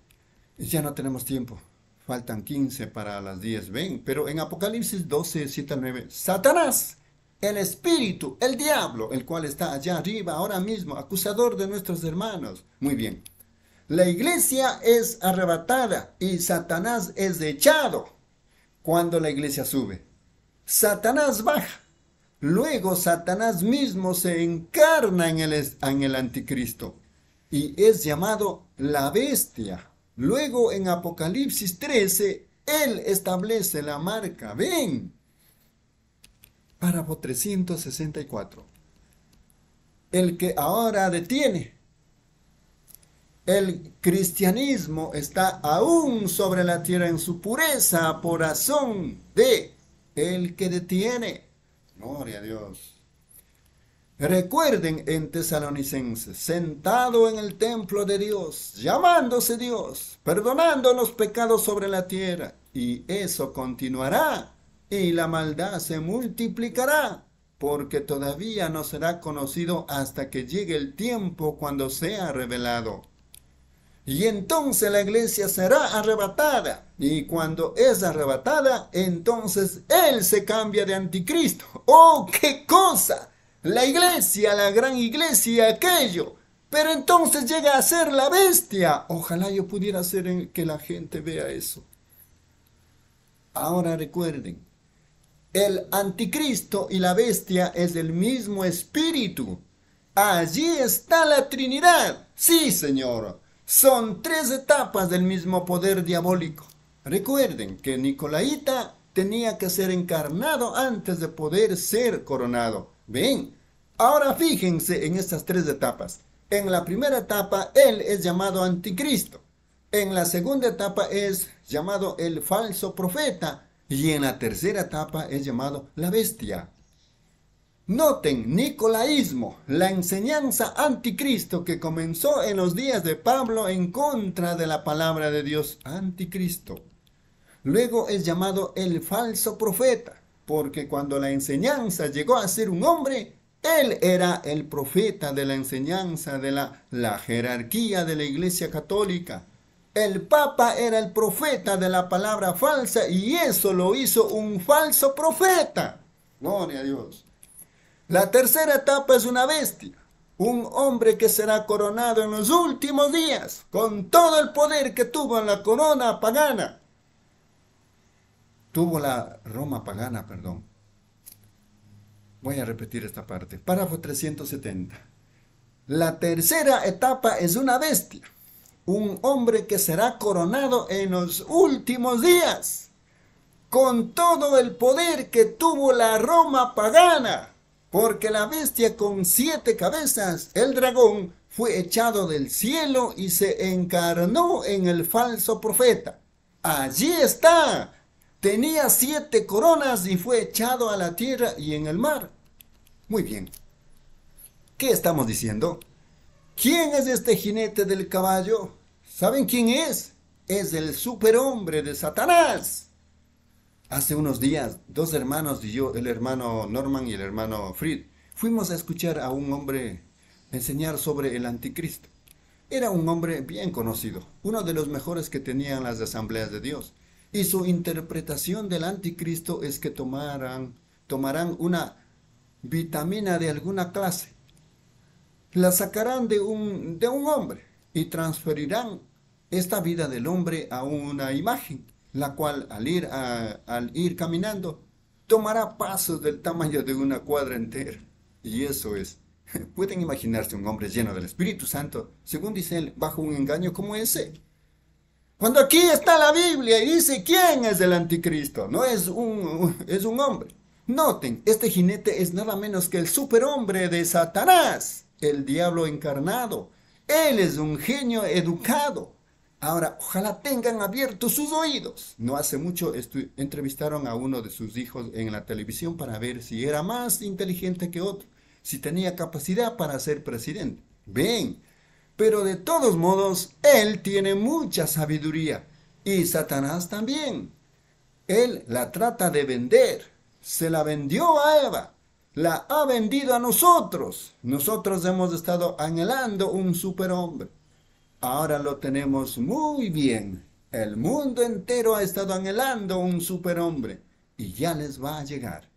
ya no tenemos tiempo, faltan 15 para las 10, ven, pero en Apocalipsis 12, 7 9, Satanás, el espíritu, el diablo, el cual está allá arriba ahora mismo, acusador de nuestros hermanos. Muy bien, la iglesia es arrebatada y Satanás es echado. Cuando la iglesia sube. Satanás baja Luego Satanás mismo se encarna en el, en el anticristo y es llamado la bestia. Luego en Apocalipsis 13, él establece la marca. Ven. Párrafo 364. El que ahora detiene. El cristianismo está aún sobre la tierra en su pureza por razón de el que detiene Gloria a Dios. Recuerden en Tesalonicenses, sentado en el templo de Dios, llamándose Dios, perdonando los pecados sobre la tierra, y eso continuará, y la maldad se multiplicará, porque todavía no será conocido hasta que llegue el tiempo cuando sea revelado. Y entonces la iglesia será arrebatada. Y cuando es arrebatada, entonces Él se cambia de anticristo. ¡Oh, qué cosa! La iglesia, la gran iglesia, aquello. Pero entonces llega a ser la bestia. Ojalá yo pudiera hacer que la gente vea eso. Ahora recuerden, el anticristo y la bestia es el mismo espíritu. Allí está la Trinidad. Sí, Señor. Son tres etapas del mismo poder diabólico. Recuerden que Nicolaita tenía que ser encarnado antes de poder ser coronado. Ven, ahora fíjense en estas tres etapas. En la primera etapa, él es llamado anticristo. En la segunda etapa es llamado el falso profeta. Y en la tercera etapa es llamado la bestia. Noten, Nicolaísmo, la enseñanza anticristo que comenzó en los días de Pablo en contra de la palabra de Dios, anticristo. Luego es llamado el falso profeta, porque cuando la enseñanza llegó a ser un hombre, él era el profeta de la enseñanza de la, la jerarquía de la iglesia católica. El papa era el profeta de la palabra falsa y eso lo hizo un falso profeta. Gloria a Dios. La tercera etapa es una bestia, un hombre que será coronado en los últimos días, con todo el poder que tuvo en la corona pagana. Tuvo la Roma pagana, perdón. Voy a repetir esta parte. Párrafo 370. La tercera etapa es una bestia, un hombre que será coronado en los últimos días, con todo el poder que tuvo la Roma pagana porque la bestia con siete cabezas, el dragón, fue echado del cielo y se encarnó en el falso profeta. Allí está. Tenía siete coronas y fue echado a la tierra y en el mar. Muy bien. ¿Qué estamos diciendo? ¿Quién es este jinete del caballo? ¿Saben quién es? Es el superhombre de Satanás. Hace unos días, dos hermanos y yo, el hermano Norman y el hermano Fried, fuimos a escuchar a un hombre enseñar sobre el anticristo. Era un hombre bien conocido, uno de los mejores que tenían las asambleas de Dios. Y su interpretación del anticristo es que tomarán, tomarán una vitamina de alguna clase, la sacarán de un, de un hombre y transferirán esta vida del hombre a una imagen, la cual al ir, al ir caminando tomará pasos del tamaño de una cuadra entera. Y eso es Pueden imaginarse un hombre lleno del Espíritu Santo, según dice él, bajo un engaño como ese. Cuando aquí está la Biblia y dice quién es el anticristo, no es un, es un hombre. Noten, este jinete es nada menos que el superhombre de Satanás, el diablo encarnado. Él es un genio educado. Ahora, ojalá tengan abiertos sus oídos. No hace mucho entrevistaron a uno de sus hijos en la televisión para ver si era más inteligente que otro si tenía capacidad para ser presidente. Ven, pero de todos modos, él tiene mucha sabiduría y Satanás también. Él la trata de vender. Se la vendió a Eva. La ha vendido a nosotros. Nosotros hemos estado anhelando un superhombre. Ahora lo tenemos muy bien. El mundo entero ha estado anhelando un superhombre y ya les va a llegar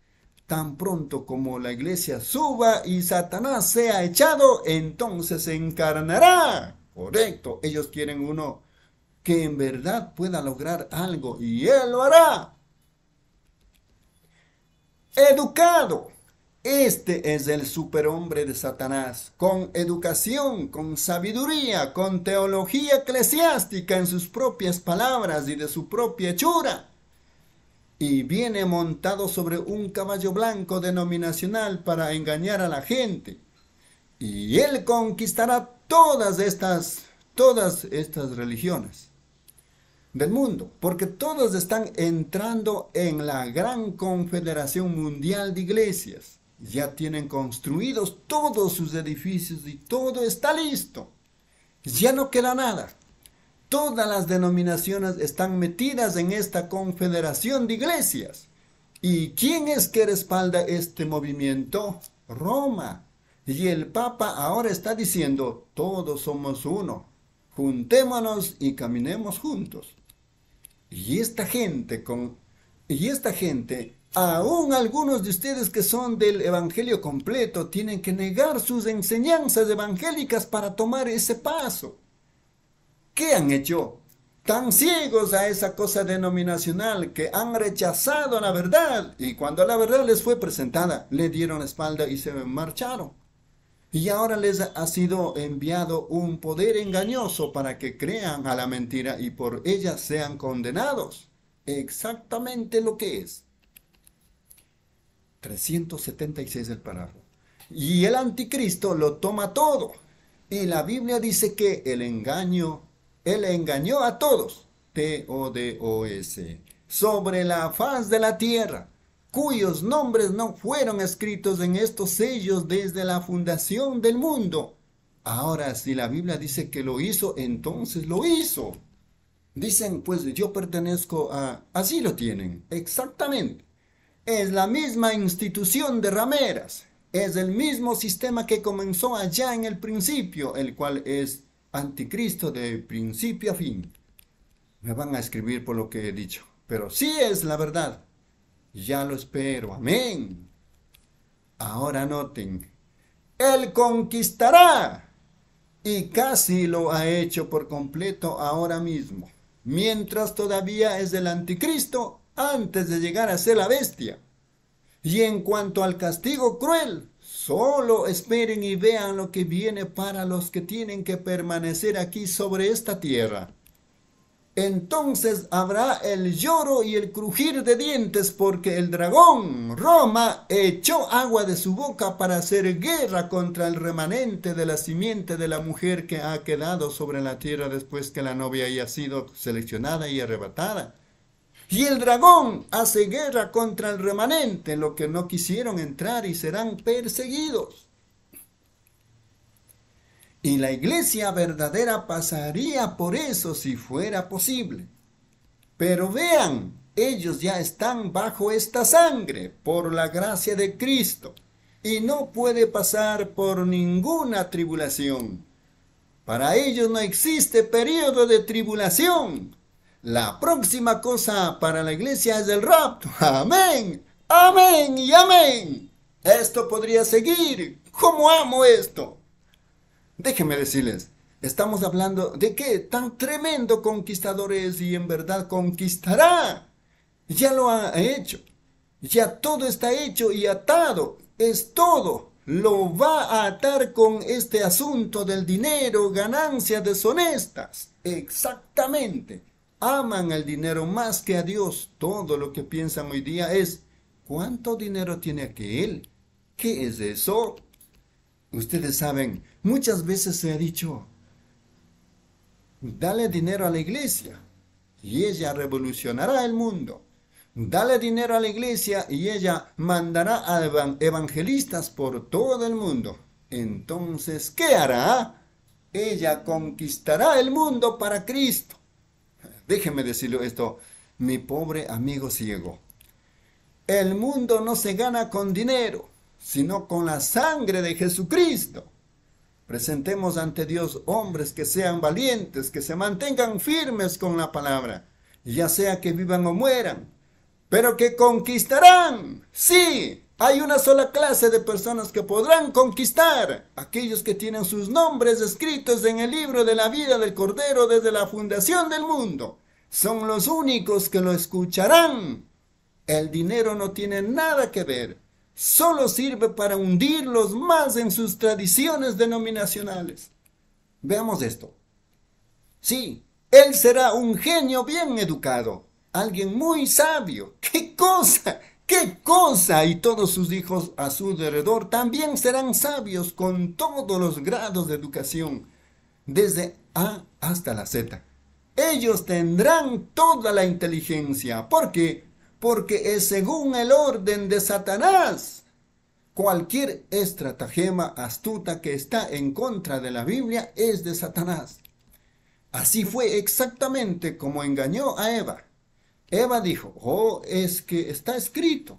tan pronto como la iglesia suba y Satanás sea echado, entonces se encarnará. Correcto, ellos quieren uno que en verdad pueda lograr algo y él lo hará. Educado. Este es el superhombre de Satanás, con educación, con sabiduría, con teología eclesiástica en sus propias palabras y de su propia hechura y viene montado sobre un caballo blanco denominacional para engañar a la gente. Y él conquistará todas estas, todas estas religiones del mundo, porque todos están entrando en la gran confederación mundial de iglesias. Ya tienen construidos todos sus edificios y todo está listo. Ya no queda nada. Todas las denominaciones están metidas en esta confederación de iglesias. ¿Y quién es que respalda este movimiento? Roma. Y el Papa ahora está diciendo, todos somos uno. Juntémonos y caminemos juntos. Y esta gente con y esta gente, aún algunos de ustedes que son del evangelio completo, tienen que negar sus enseñanzas evangélicas para tomar ese paso. ¿Qué han hecho? Tan ciegos a esa cosa denominacional que han rechazado la verdad y cuando la verdad les fue presentada, le dieron la espalda y se marcharon. Y ahora les ha sido enviado un poder engañoso para que crean a la mentira y por ella sean condenados. Exactamente lo que es. 376 el párrafo. Y el anticristo lo toma todo. Y la Biblia dice que el engaño él engañó a todos, T-O-D-O-S, sobre la faz de la tierra, cuyos nombres no fueron escritos en estos sellos desde la fundación del mundo. Ahora, si la Biblia dice que lo hizo, entonces lo hizo. Dicen, pues yo pertenezco a... Así lo tienen, exactamente. Es la misma institución de rameras. Es el mismo sistema que comenzó allá en el principio, el cual es anticristo de principio a fin. Me van a escribir por lo que he dicho, pero sí es la verdad. Ya lo espero, amén. Ahora noten, Él conquistará y casi lo ha hecho por completo ahora mismo, mientras todavía es el anticristo antes de llegar a ser la bestia. Y en cuanto al castigo cruel, Solo esperen y vean lo que viene para los que tienen que permanecer aquí sobre esta tierra. Entonces habrá el lloro y el crujir de dientes porque el dragón, Roma, echó agua de su boca para hacer guerra contra el remanente de la simiente de la mujer que ha quedado sobre la tierra después que la novia haya sido seleccionada y arrebatada. Y el dragón hace guerra contra el remanente, lo que no quisieron entrar y serán perseguidos. Y la iglesia verdadera pasaría por eso si fuera posible. Pero vean, ellos ya están bajo esta sangre por la gracia de Cristo y no puede pasar por ninguna tribulación. Para ellos no existe periodo de tribulación. La próxima cosa para la iglesia es el rapto. Amén, amén y amén. Esto podría seguir. ¿Cómo amo esto? Déjenme decirles, estamos hablando de qué tan tremendo conquistador es y en verdad conquistará. Ya lo ha hecho. Ya todo está hecho y atado. Es todo. Lo va a atar con este asunto del dinero, ganancias deshonestas. Exactamente. Aman el dinero más que a Dios. Todo lo que piensan hoy día es, ¿cuánto dinero tiene aquel? ¿Qué es eso? Ustedes saben, muchas veces se ha dicho, dale dinero a la iglesia y ella revolucionará el mundo. Dale dinero a la iglesia y ella mandará a evangelistas por todo el mundo. Entonces, ¿qué hará? Ella conquistará el mundo para Cristo. Déjeme decirlo esto, mi pobre amigo ciego. El mundo no se gana con dinero, sino con la sangre de Jesucristo. Presentemos ante Dios hombres que sean valientes, que se mantengan firmes con la palabra, ya sea que vivan o mueran, pero que conquistarán. Sí, hay una sola clase de personas que podrán conquistar, aquellos que tienen sus nombres escritos en el libro de la vida del Cordero desde la fundación del mundo. Son los únicos que lo escucharán. El dinero no tiene nada que ver, solo sirve para hundirlos más en sus tradiciones denominacionales. Veamos esto. Sí, él será un genio bien educado, alguien muy sabio. ¡Qué cosa! ¡Qué cosa! Y todos sus hijos a su alrededor también serán sabios con todos los grados de educación, desde A hasta la Z. Ellos tendrán toda la inteligencia. ¿Por qué? Porque es según el orden de Satanás. Cualquier estratagema astuta que está en contra de la Biblia es de Satanás. Así fue exactamente como engañó a Eva. Eva dijo, oh, es que está escrito.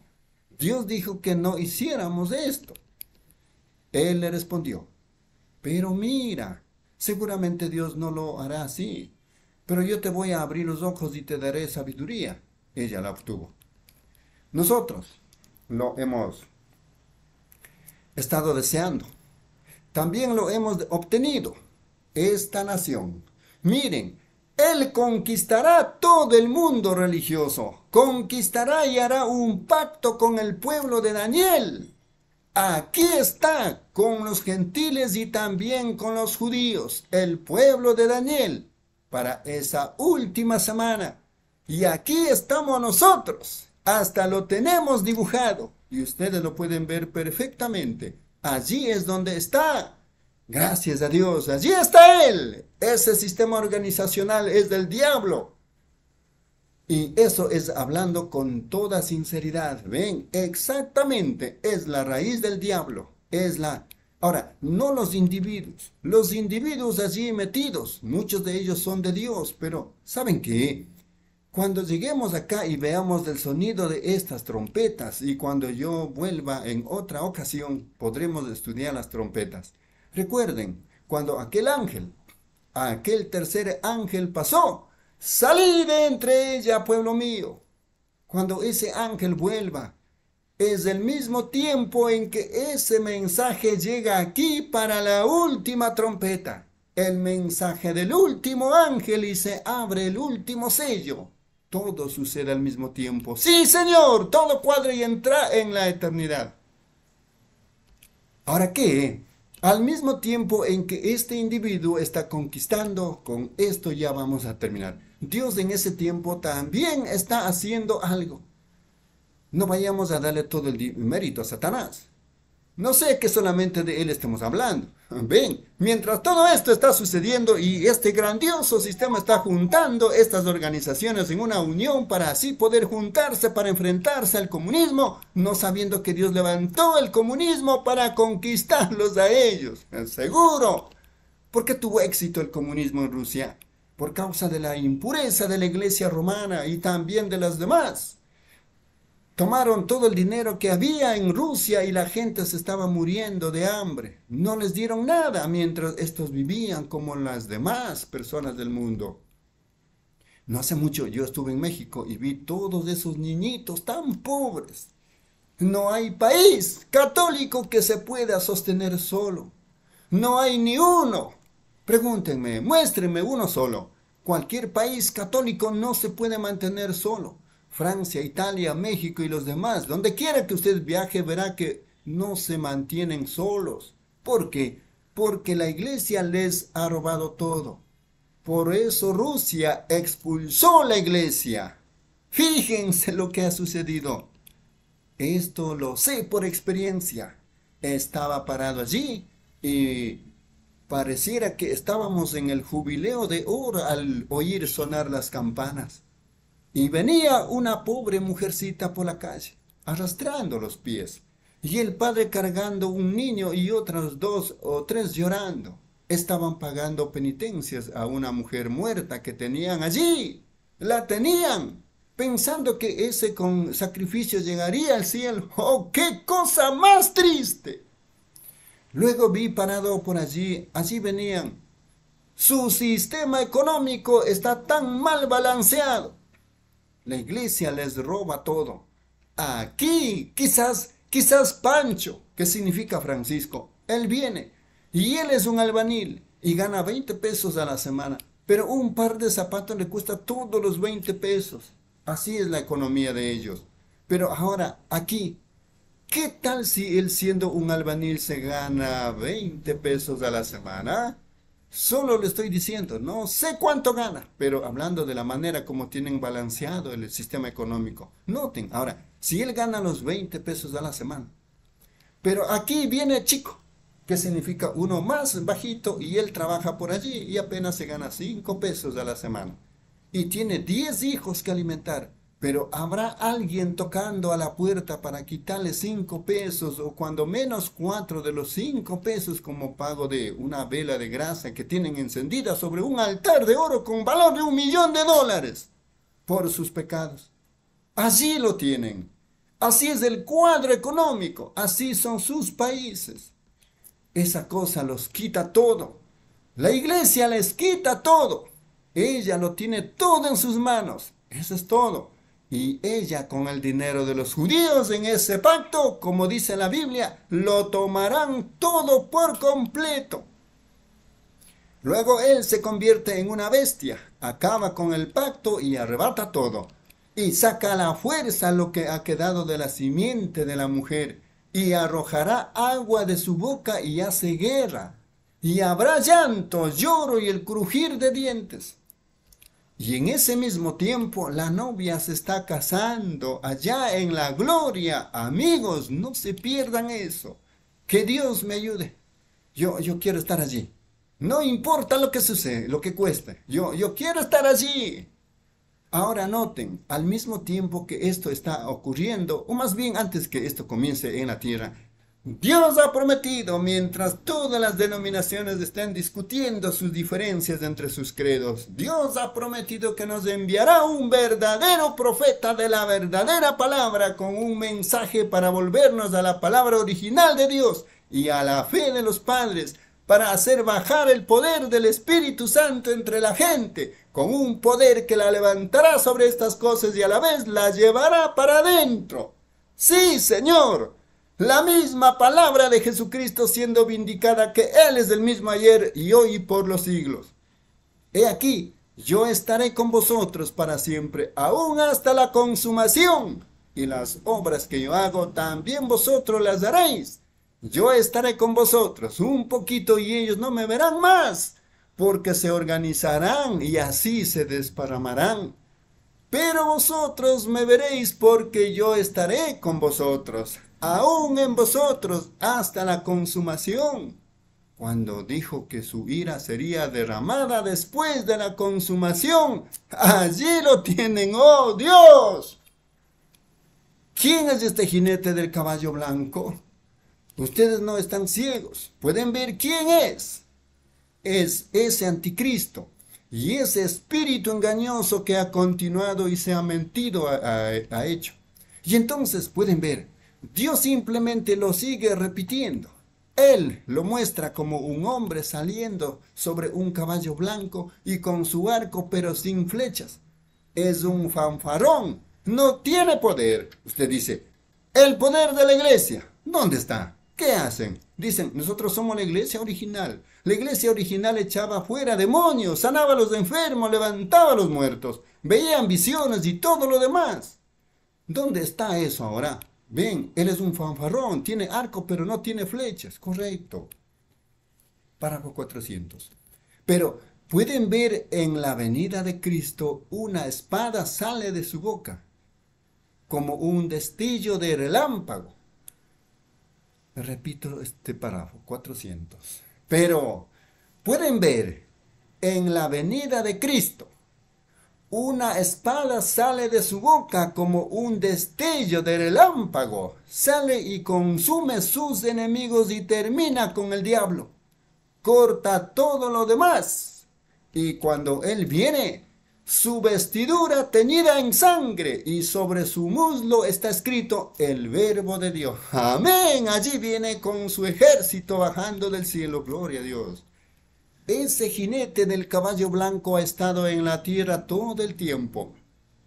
Dios dijo que no hiciéramos esto. Él le respondió, pero mira, seguramente Dios no lo hará así, pero yo te voy a abrir los ojos y te daré sabiduría. Ella la obtuvo. Nosotros lo hemos estado deseando. También lo hemos obtenido. Esta nación. Miren, él conquistará todo el mundo religioso, conquistará y hará un pacto con el pueblo de Daniel. Aquí está, con los gentiles y también con los judíos, el pueblo de Daniel, para esa última semana. Y aquí estamos nosotros, hasta lo tenemos dibujado, y ustedes lo pueden ver perfectamente. Allí es donde está. Gracias a Dios, allí está Él. Ese sistema organizacional es del diablo. Y eso es hablando con toda sinceridad. Ven, exactamente, es la raíz del diablo. Es la... Ahora, no los individuos. Los individuos allí metidos, muchos de ellos son de Dios, pero ¿saben qué? Cuando lleguemos acá y veamos el sonido de estas trompetas y cuando yo vuelva en otra ocasión, podremos estudiar las trompetas. Recuerden, cuando aquel ángel, aquel tercer ángel pasó, salí de entre ella, pueblo mío. Cuando ese ángel vuelva, es el mismo tiempo en que ese mensaje llega aquí para la última trompeta, el mensaje del último ángel y se abre el último sello. Todo sucede al mismo tiempo. Sí, Señor, todo cuadra y entra en la eternidad. ¿Ahora qué? Al mismo tiempo en que este individuo está conquistando, con esto ya vamos a terminar. Dios en ese tiempo también está haciendo algo. No vayamos a darle todo el mérito a Satanás. No sé que solamente de él estemos hablando. Ven, mientras todo esto está sucediendo y este grandioso sistema está juntando estas organizaciones en una unión para así poder juntarse para enfrentarse al comunismo, no sabiendo que Dios levantó el comunismo para conquistarlos a ellos. Seguro. ¿Por qué tuvo éxito el comunismo en Rusia? Por causa de la impureza de la iglesia romana y también de las demás. Tomaron todo el dinero que había en Rusia y la gente se estaba muriendo de hambre. No les dieron nada mientras estos vivían como las demás personas del mundo. No hace mucho yo estuve en México y vi todos esos niñitos tan pobres. No hay país católico que se pueda sostener solo. No hay ni uno. Pregúntenme, muéstrenme uno solo. Cualquier país católico no se puede mantener solo. Francia, Italia, México y los demás, donde quiera que usted viaje, verá que no se mantienen solos. ¿Por qué? Porque la iglesia les ha robado todo. Por eso Rusia expulsó la iglesia. Fíjense lo que ha sucedido. Esto lo sé por experiencia. Estaba parado allí y Pareciera que estábamos en el jubileo de oro al oír sonar las campanas. Y venía una pobre mujercita por la calle, arrastrando los pies, y el padre cargando un niño y otros dos o tres llorando. Estaban pagando penitencias a una mujer muerta que tenían allí. La tenían, pensando que ese con sacrificio llegaría al cielo. ¡Oh, qué cosa más triste! Luego vi parado por allí, allí venían. Su sistema económico está tan mal balanceado. La iglesia les roba todo. Aquí, quizás, quizás Pancho, que significa Francisco, él viene y él es un albanil y gana 20 pesos a la semana, pero un par de zapatos le cuesta todos los 20 pesos. Así es la economía de ellos. Pero ahora, aquí, ¿Qué tal si él siendo un albanil se gana 20 pesos a la semana? Solo le estoy diciendo, no sé cuánto gana, pero hablando de la manera como tienen balanceado el sistema económico. Noten, ahora, si él gana los 20 pesos a la semana, pero aquí viene chico, que significa uno más bajito y él trabaja por allí y apenas se gana 5 pesos a la semana. Y tiene 10 hijos que alimentar pero habrá alguien tocando a la puerta para quitarle cinco pesos o cuando menos cuatro de los cinco pesos como pago de una vela de grasa que tienen encendida sobre un altar de oro con valor de un millón de dólares por sus pecados. Así lo tienen. Así es el cuadro económico. Así son sus países. Esa cosa los quita todo. La iglesia les quita todo. Ella lo tiene todo en sus manos. Eso es todo. Y ella con el dinero de los judíos en ese pacto, como dice la Biblia, lo tomarán todo por completo. Luego él se convierte en una bestia, acaba con el pacto y arrebata todo. Y saca a la fuerza lo que ha quedado de la simiente de la mujer, y arrojará agua de su boca y hace guerra. Y habrá llanto, lloro y el crujir de dientes. Y en ese mismo tiempo la novia se está casando allá en la gloria. Amigos, no se pierdan eso. Que Dios me ayude. Yo, yo quiero estar allí. No importa lo que sucede, lo que cueste. Yo, yo quiero estar allí. Ahora noten, al mismo tiempo que esto está ocurriendo, o más bien antes que esto comience en la tierra, Dios ha prometido, mientras todas las denominaciones estén discutiendo sus diferencias entre sus credos, Dios ha prometido que nos enviará un verdadero profeta de la verdadera palabra con un mensaje para volvernos a la palabra original de Dios y a la fe de los padres, para hacer bajar el poder del Espíritu Santo entre la gente, con un poder que la levantará sobre estas cosas y a la vez la llevará para adentro. Sí, Señor, la misma palabra de Jesucristo siendo vindicada que Él es el mismo ayer y hoy y por los siglos. He aquí, yo estaré con vosotros para siempre, aún hasta la consumación. Y las obras que yo hago, también vosotros las haréis. Yo estaré con vosotros un poquito y ellos no me verán más, porque se organizarán y así se desparramarán. Pero vosotros me veréis porque yo estaré con vosotros aún en vosotros hasta la consumación. Cuando dijo que su ira sería derramada después de la consumación, allí lo tienen, oh Dios. ¿Quién es este jinete del caballo blanco? Ustedes no están ciegos, pueden ver quién es. es ese anticristo y ese espíritu engañoso que ha continuado y se ha mentido ha, hecho. Y entonces pueden ver, Dios simplemente lo sigue repitiendo. Él lo muestra como un hombre saliendo sobre un caballo blanco y con su arco pero sin flechas. Es un fanfarón, no tiene poder. Usted dice, el poder de la iglesia, ¿dónde está? ¿Qué hacen? Dicen, nosotros somos la iglesia original. La iglesia original echaba fuera demonios, sanaba a los enfermos, levantaba a los muertos, veían visiones y todo lo demás. ¿Dónde está eso ahora? Ven, él es un fanfarrón, tiene arco pero no tiene flechas, correcto. Párrafo 400. Pero pueden ver en la venida de Cristo una espada sale de su boca, como un destello de relámpago Repito este párrafo, 400. Pero pueden ver en la venida de Cristo, una espada sale de su boca como un destello de relámpago, sale y consume sus enemigos y termina con el diablo. Corta todo lo demás. Y cuando Él viene, su vestidura teñida en sangre y sobre su muslo está escrito el verbo de Dios. Amén. Allí viene con su ejército bajando del cielo. Gloria a Dios. Ese jinete del caballo blanco ha estado en la tierra todo el tiempo.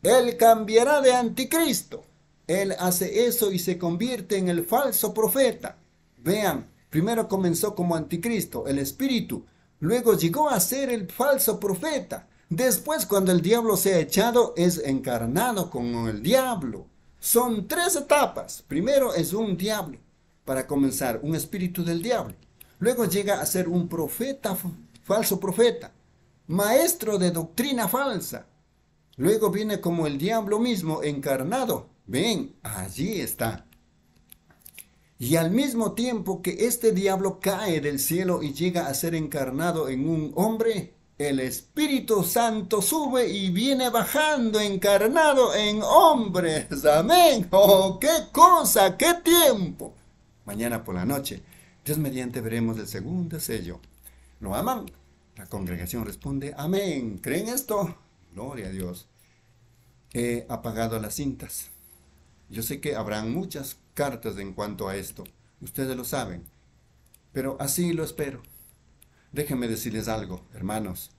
Él cambiará de anticristo. Él hace eso y se convierte en el falso profeta. Vean, primero comenzó como anticristo, el espíritu. Luego llegó a ser el falso profeta. Después, cuando el diablo se ha echado, es encarnado con el diablo. Son tres etapas. Primero es un diablo, para comenzar, un espíritu del diablo. Luego llega a ser un profeta, falso profeta, maestro de doctrina falsa. Luego viene como el diablo mismo encarnado. Ven, allí está. Y al mismo tiempo que este diablo cae del cielo y llega a ser encarnado en un hombre, el Espíritu Santo sube y viene bajando encarnado en hombres. Amén. Oh, qué cosa, qué tiempo. Mañana por la noche, Dios mediante veremos el segundo sello. ¿Lo aman? La congregación responde, amén. ¿Creen esto? Gloria a Dios. He apagado las cintas. Yo sé que habrán muchas cartas en cuanto a esto. Ustedes lo saben. Pero así lo espero. Déjenme decirles algo, hermanos.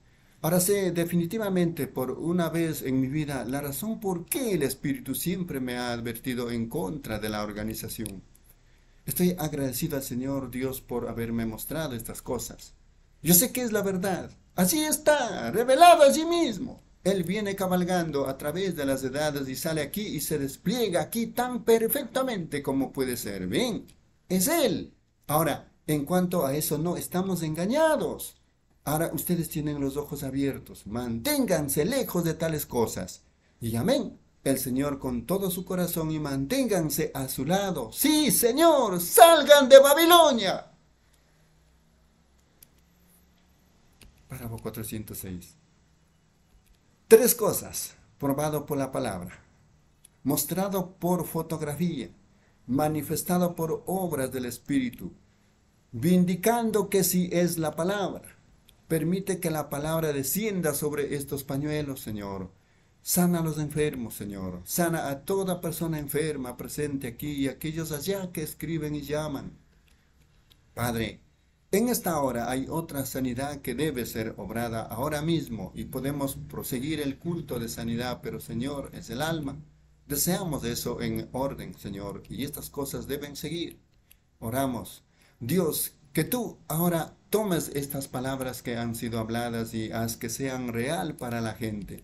Ahora sé definitivamente por una vez en mi vida la razón por qué el Espíritu siempre me ha advertido en contra de la organización. Estoy agradecido al Señor Dios por haberme mostrado estas cosas. Yo sé que es la verdad. Así está, revelado allí mismo. Él viene cabalgando a través de las edades y sale aquí y se despliega aquí tan perfectamente como puede ser. Bien, es Él. Ahora, en cuanto a eso, no estamos engañados. Ahora ustedes tienen los ojos abiertos. Manténganse lejos de tales cosas. Y amén. El Señor con todo su corazón y manténganse a su lado. Sí, Señor, salgan de Babilonia. Párrafo 406. Tres cosas probado por la palabra, mostrado por fotografía, manifestado por obras del Espíritu, vindicando que sí es la palabra. Permite que la palabra descienda sobre estos pañuelos, Señor. Sana a los enfermos, Señor. Sana a toda persona enferma presente aquí y aquellos allá que escriben y llaman. Padre, en esta hora hay otra sanidad que debe ser obrada ahora mismo y podemos proseguir el culto de sanidad, pero Señor, es el alma. Deseamos eso en orden, Señor, y estas cosas deben seguir. Oramos Dios, que tú ahora tomes estas palabras que han sido habladas y haz que sean real para la gente.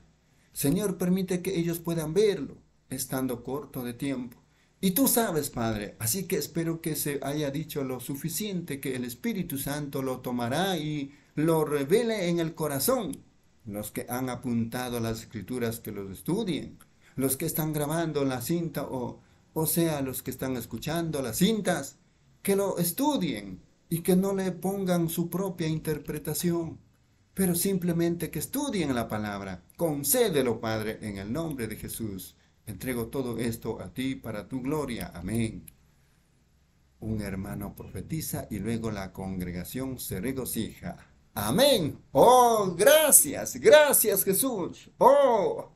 Señor, permite que ellos puedan verlo, estando corto de tiempo. Y tú sabes, Padre, así que espero que se haya dicho lo suficiente, que el Espíritu Santo lo tomará y lo revele en el corazón. Los que han apuntado las escrituras que los estudien, los que están grabando la cinta o, o sea, los que están escuchando las cintas, que lo estudien y que no le pongan su propia interpretación, pero simplemente que estudien la palabra. Concédelo, Padre, en el nombre de Jesús. Entrego todo esto a ti para tu gloria. Amén. Un hermano profetiza y luego la congregación se regocija. Amén. Oh, gracias, gracias Jesús. Oh,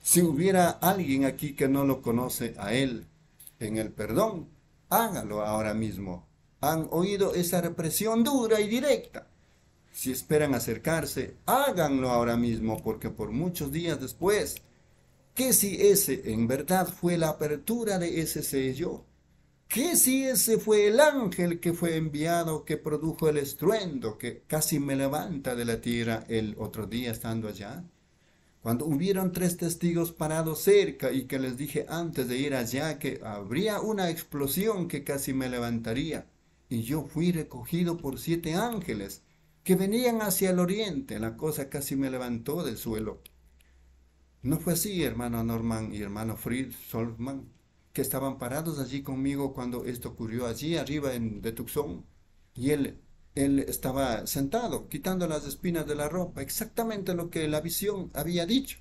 si hubiera alguien aquí que no lo conoce a Él en el perdón, hágalo ahora mismo. Han oído esa represión dura y directa. Si esperan acercarse, háganlo ahora mismo, porque por muchos días después, ¿qué si ese en verdad fue la apertura de ese sello? ¿Qué si ese fue el ángel que fue enviado, que produjo el estruendo, que casi me levanta de la tierra el otro día estando allá? Cuando hubieron tres testigos parados cerca y que les dije antes de ir allá que habría una explosión que casi me levantaría, y yo fui recogido por siete ángeles que venían hacia el oriente, la cosa casi me levantó del suelo. No fue así, hermano Norman y hermano Fritz Solman, que estaban parados allí conmigo cuando esto ocurrió allí arriba en de Tucson, y él, él estaba sentado, quitando las espinas de la ropa, exactamente lo que la visión había dicho.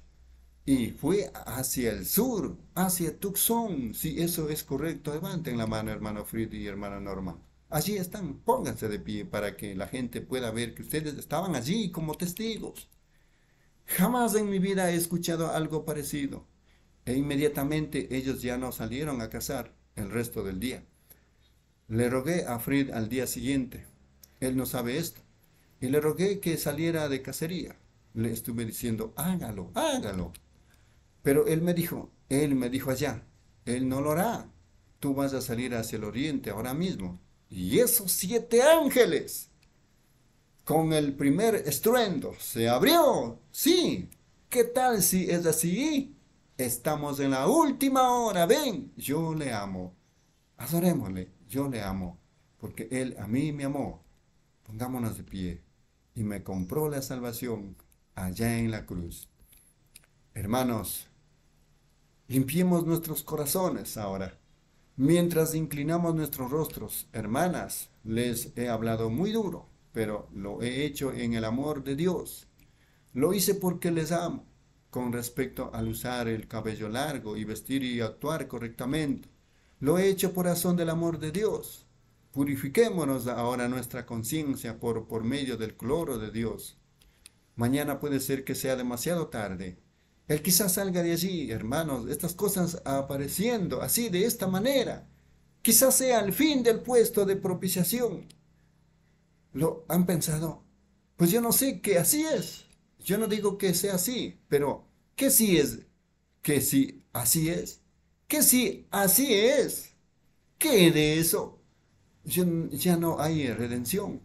Y fue hacia el sur, hacia Tucson. Si eso es correcto, levanten la mano, hermano Fritz y hermano Norman. Allí están, pónganse de pie para que la gente pueda ver que ustedes estaban allí como testigos. Jamás en mi vida he escuchado algo parecido. E inmediatamente ellos ya no salieron a cazar el resto del día. Le rogué a Frid al día siguiente. Él no sabe esto. Y le rogué que saliera de cacería. Le estuve diciendo, hágalo, hágalo. Pero él me dijo, él me dijo allá, él no lo hará. Tú vas a salir hacia el oriente ahora mismo y esos siete ángeles, con el primer estruendo, se abrió. Sí, ¿qué tal si es así? Estamos en la última hora. Ven, yo le amo. Adorémosle, yo le amo, porque Él a mí me amó. Pongámonos de pie. Y me compró la salvación allá en la cruz. Hermanos, limpiemos nuestros corazones ahora. Mientras inclinamos nuestros rostros, hermanas, les he hablado muy duro, pero lo he hecho en el amor de Dios. Lo hice porque les amo, con respecto al usar el cabello largo y vestir y actuar correctamente. Lo he hecho por razón del amor de Dios. Purifiquémonos ahora nuestra conciencia por, por medio del cloro de Dios. Mañana puede ser que sea demasiado tarde él quizás salga de allí, hermanos, estas cosas apareciendo así, de esta manera. Quizás sea el fin del puesto de propiciación. ¿Lo han pensado? Pues yo no sé que así es. Yo no digo que sea así, pero ¿qué sí es? ¿Qué sí así es? ¿Qué sí así es? ¿Qué de eso? Ya, ya no hay redención.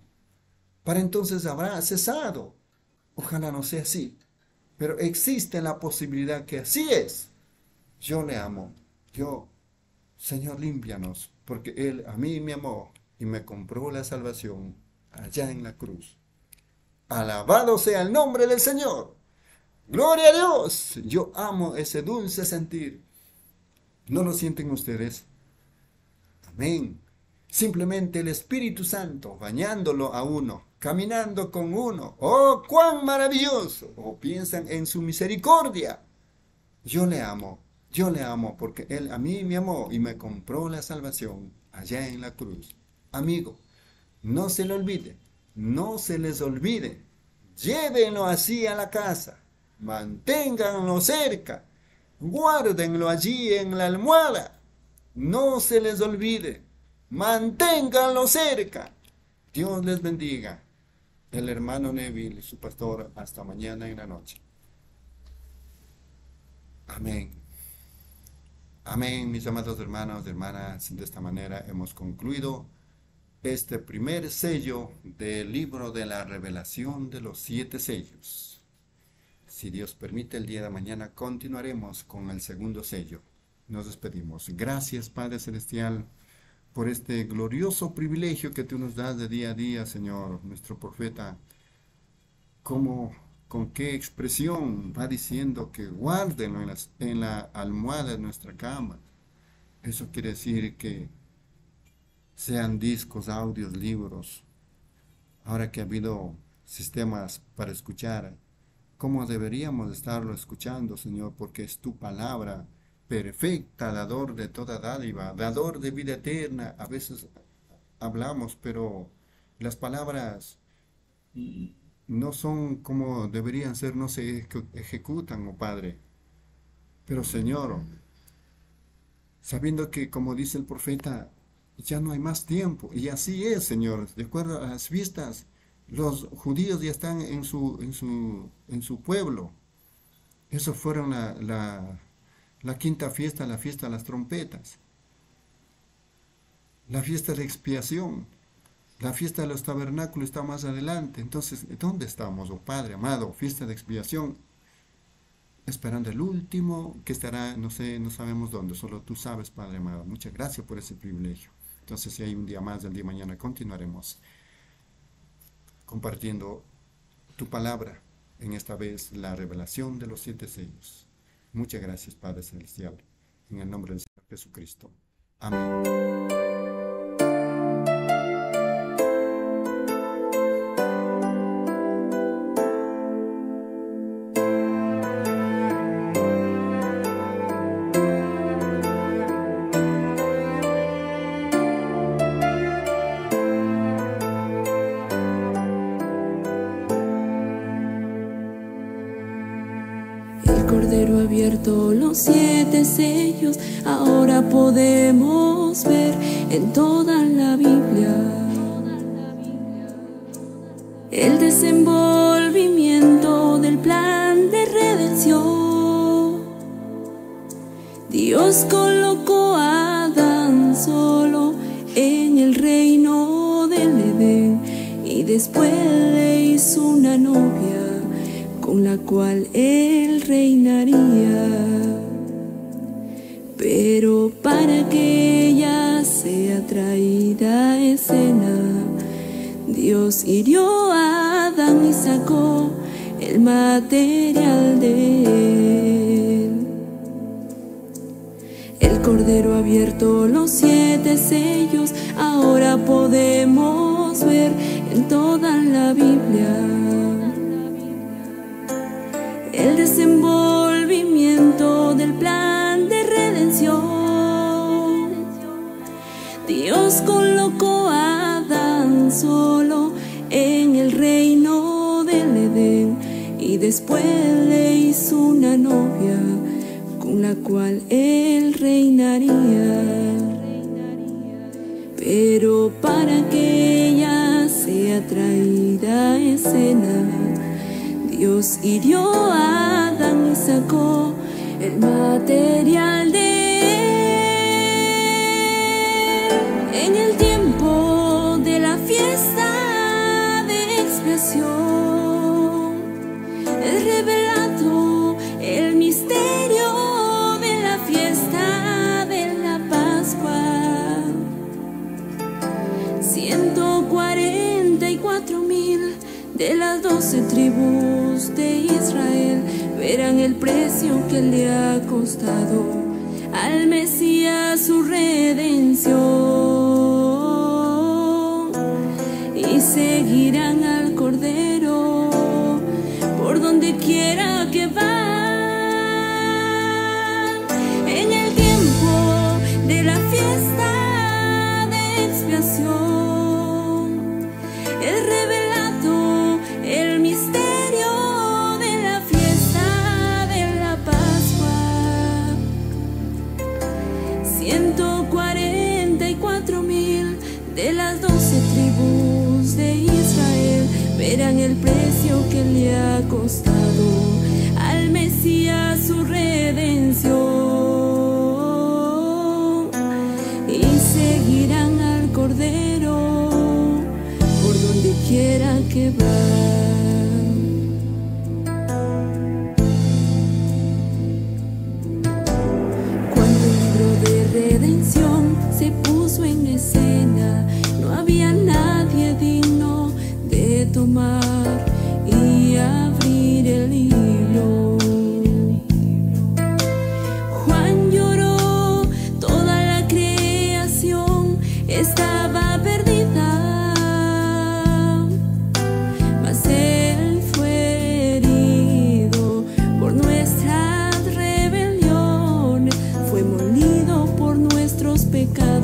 Para entonces habrá cesado. Ojalá no sea así. Pero existe la posibilidad que así es. Yo le amo. Yo, Señor, límpianos, porque Él a mí me amó y me compró la salvación allá en la cruz. Alabado sea el nombre del Señor. Gloria a Dios. Yo amo ese dulce sentir. ¿No lo sienten ustedes? Amén. Simplemente el Espíritu Santo bañándolo a uno caminando con uno. ¡Oh, cuán maravilloso! O piensan en su misericordia. Yo le amo, yo le amo porque Él a mí me amó y me compró la salvación allá en la cruz. Amigo, no se le olvide, no se les olvide. Llévenlo así a la casa, manténganlo cerca, guárdenlo allí en la almohada. No se les olvide, manténganlo cerca. Dios les bendiga el hermano Neville y su pastor hasta mañana en la noche. Amén. Amén, mis amados hermanos hermanas. De esta manera hemos concluido este primer sello del libro de la revelación de los siete sellos. Si Dios permite, el día de mañana continuaremos con el segundo sello. Nos despedimos. Gracias, Padre Celestial por este glorioso privilegio que tú nos das de día a día, Señor, nuestro profeta. Cómo, con qué expresión va diciendo que guárdenlo en, en la almohada de nuestra cama. Eso quiere decir que sean discos, audios, libros. Ahora que ha habido sistemas para escuchar, ¿cómo deberíamos estarlo escuchando, Señor? Porque es tu palabra perfecta, dador de toda dádiva, dador de vida eterna. A veces hablamos, pero las palabras no son como deberían ser, no se ejecutan, oh Padre. Pero Señor, sabiendo que como dice el profeta, ya no hay más tiempo. Y así es, Señor, de acuerdo a las vistas, los judíos ya están en su, en su, en su pueblo. Eso fueron la, la, la quinta fiesta, la fiesta de las trompetas. La fiesta de expiación. La fiesta de los tabernáculos está más adelante. Entonces, ¿dónde estamos, oh Padre amado? Fiesta de expiación. Esperando el último que estará, no sé, no sabemos dónde, solo tú sabes, Padre amado. Muchas gracias por ese privilegio. Entonces, si hay un día más, el día de mañana continuaremos compartiendo tu palabra, en esta vez la revelación de los siete sellos. Muchas gracias, Padre Celestial, en el nombre del Señor Jesucristo. Amén. Dios hirió a Adán y sacó el material de él. El cordero abierto los siete sellos, ahora podemos ver en toda la Biblia el desenvolvimiento del plan de redención. Dios colocó a Adán solo después le hizo una novia con la cual él reinaría. Pero para que ella sea traída a escena, Dios hirió a Adán y sacó el material de él. En el tiempo de la fiesta de expiación, doce tribus de Israel verán el precio que le ha costado al Mesías su redención y seguirán que le ha costado al Mesías su redención. Y seguirán al Cordero por donde quiera que va. cuando el libro de redención se puso en el Africa.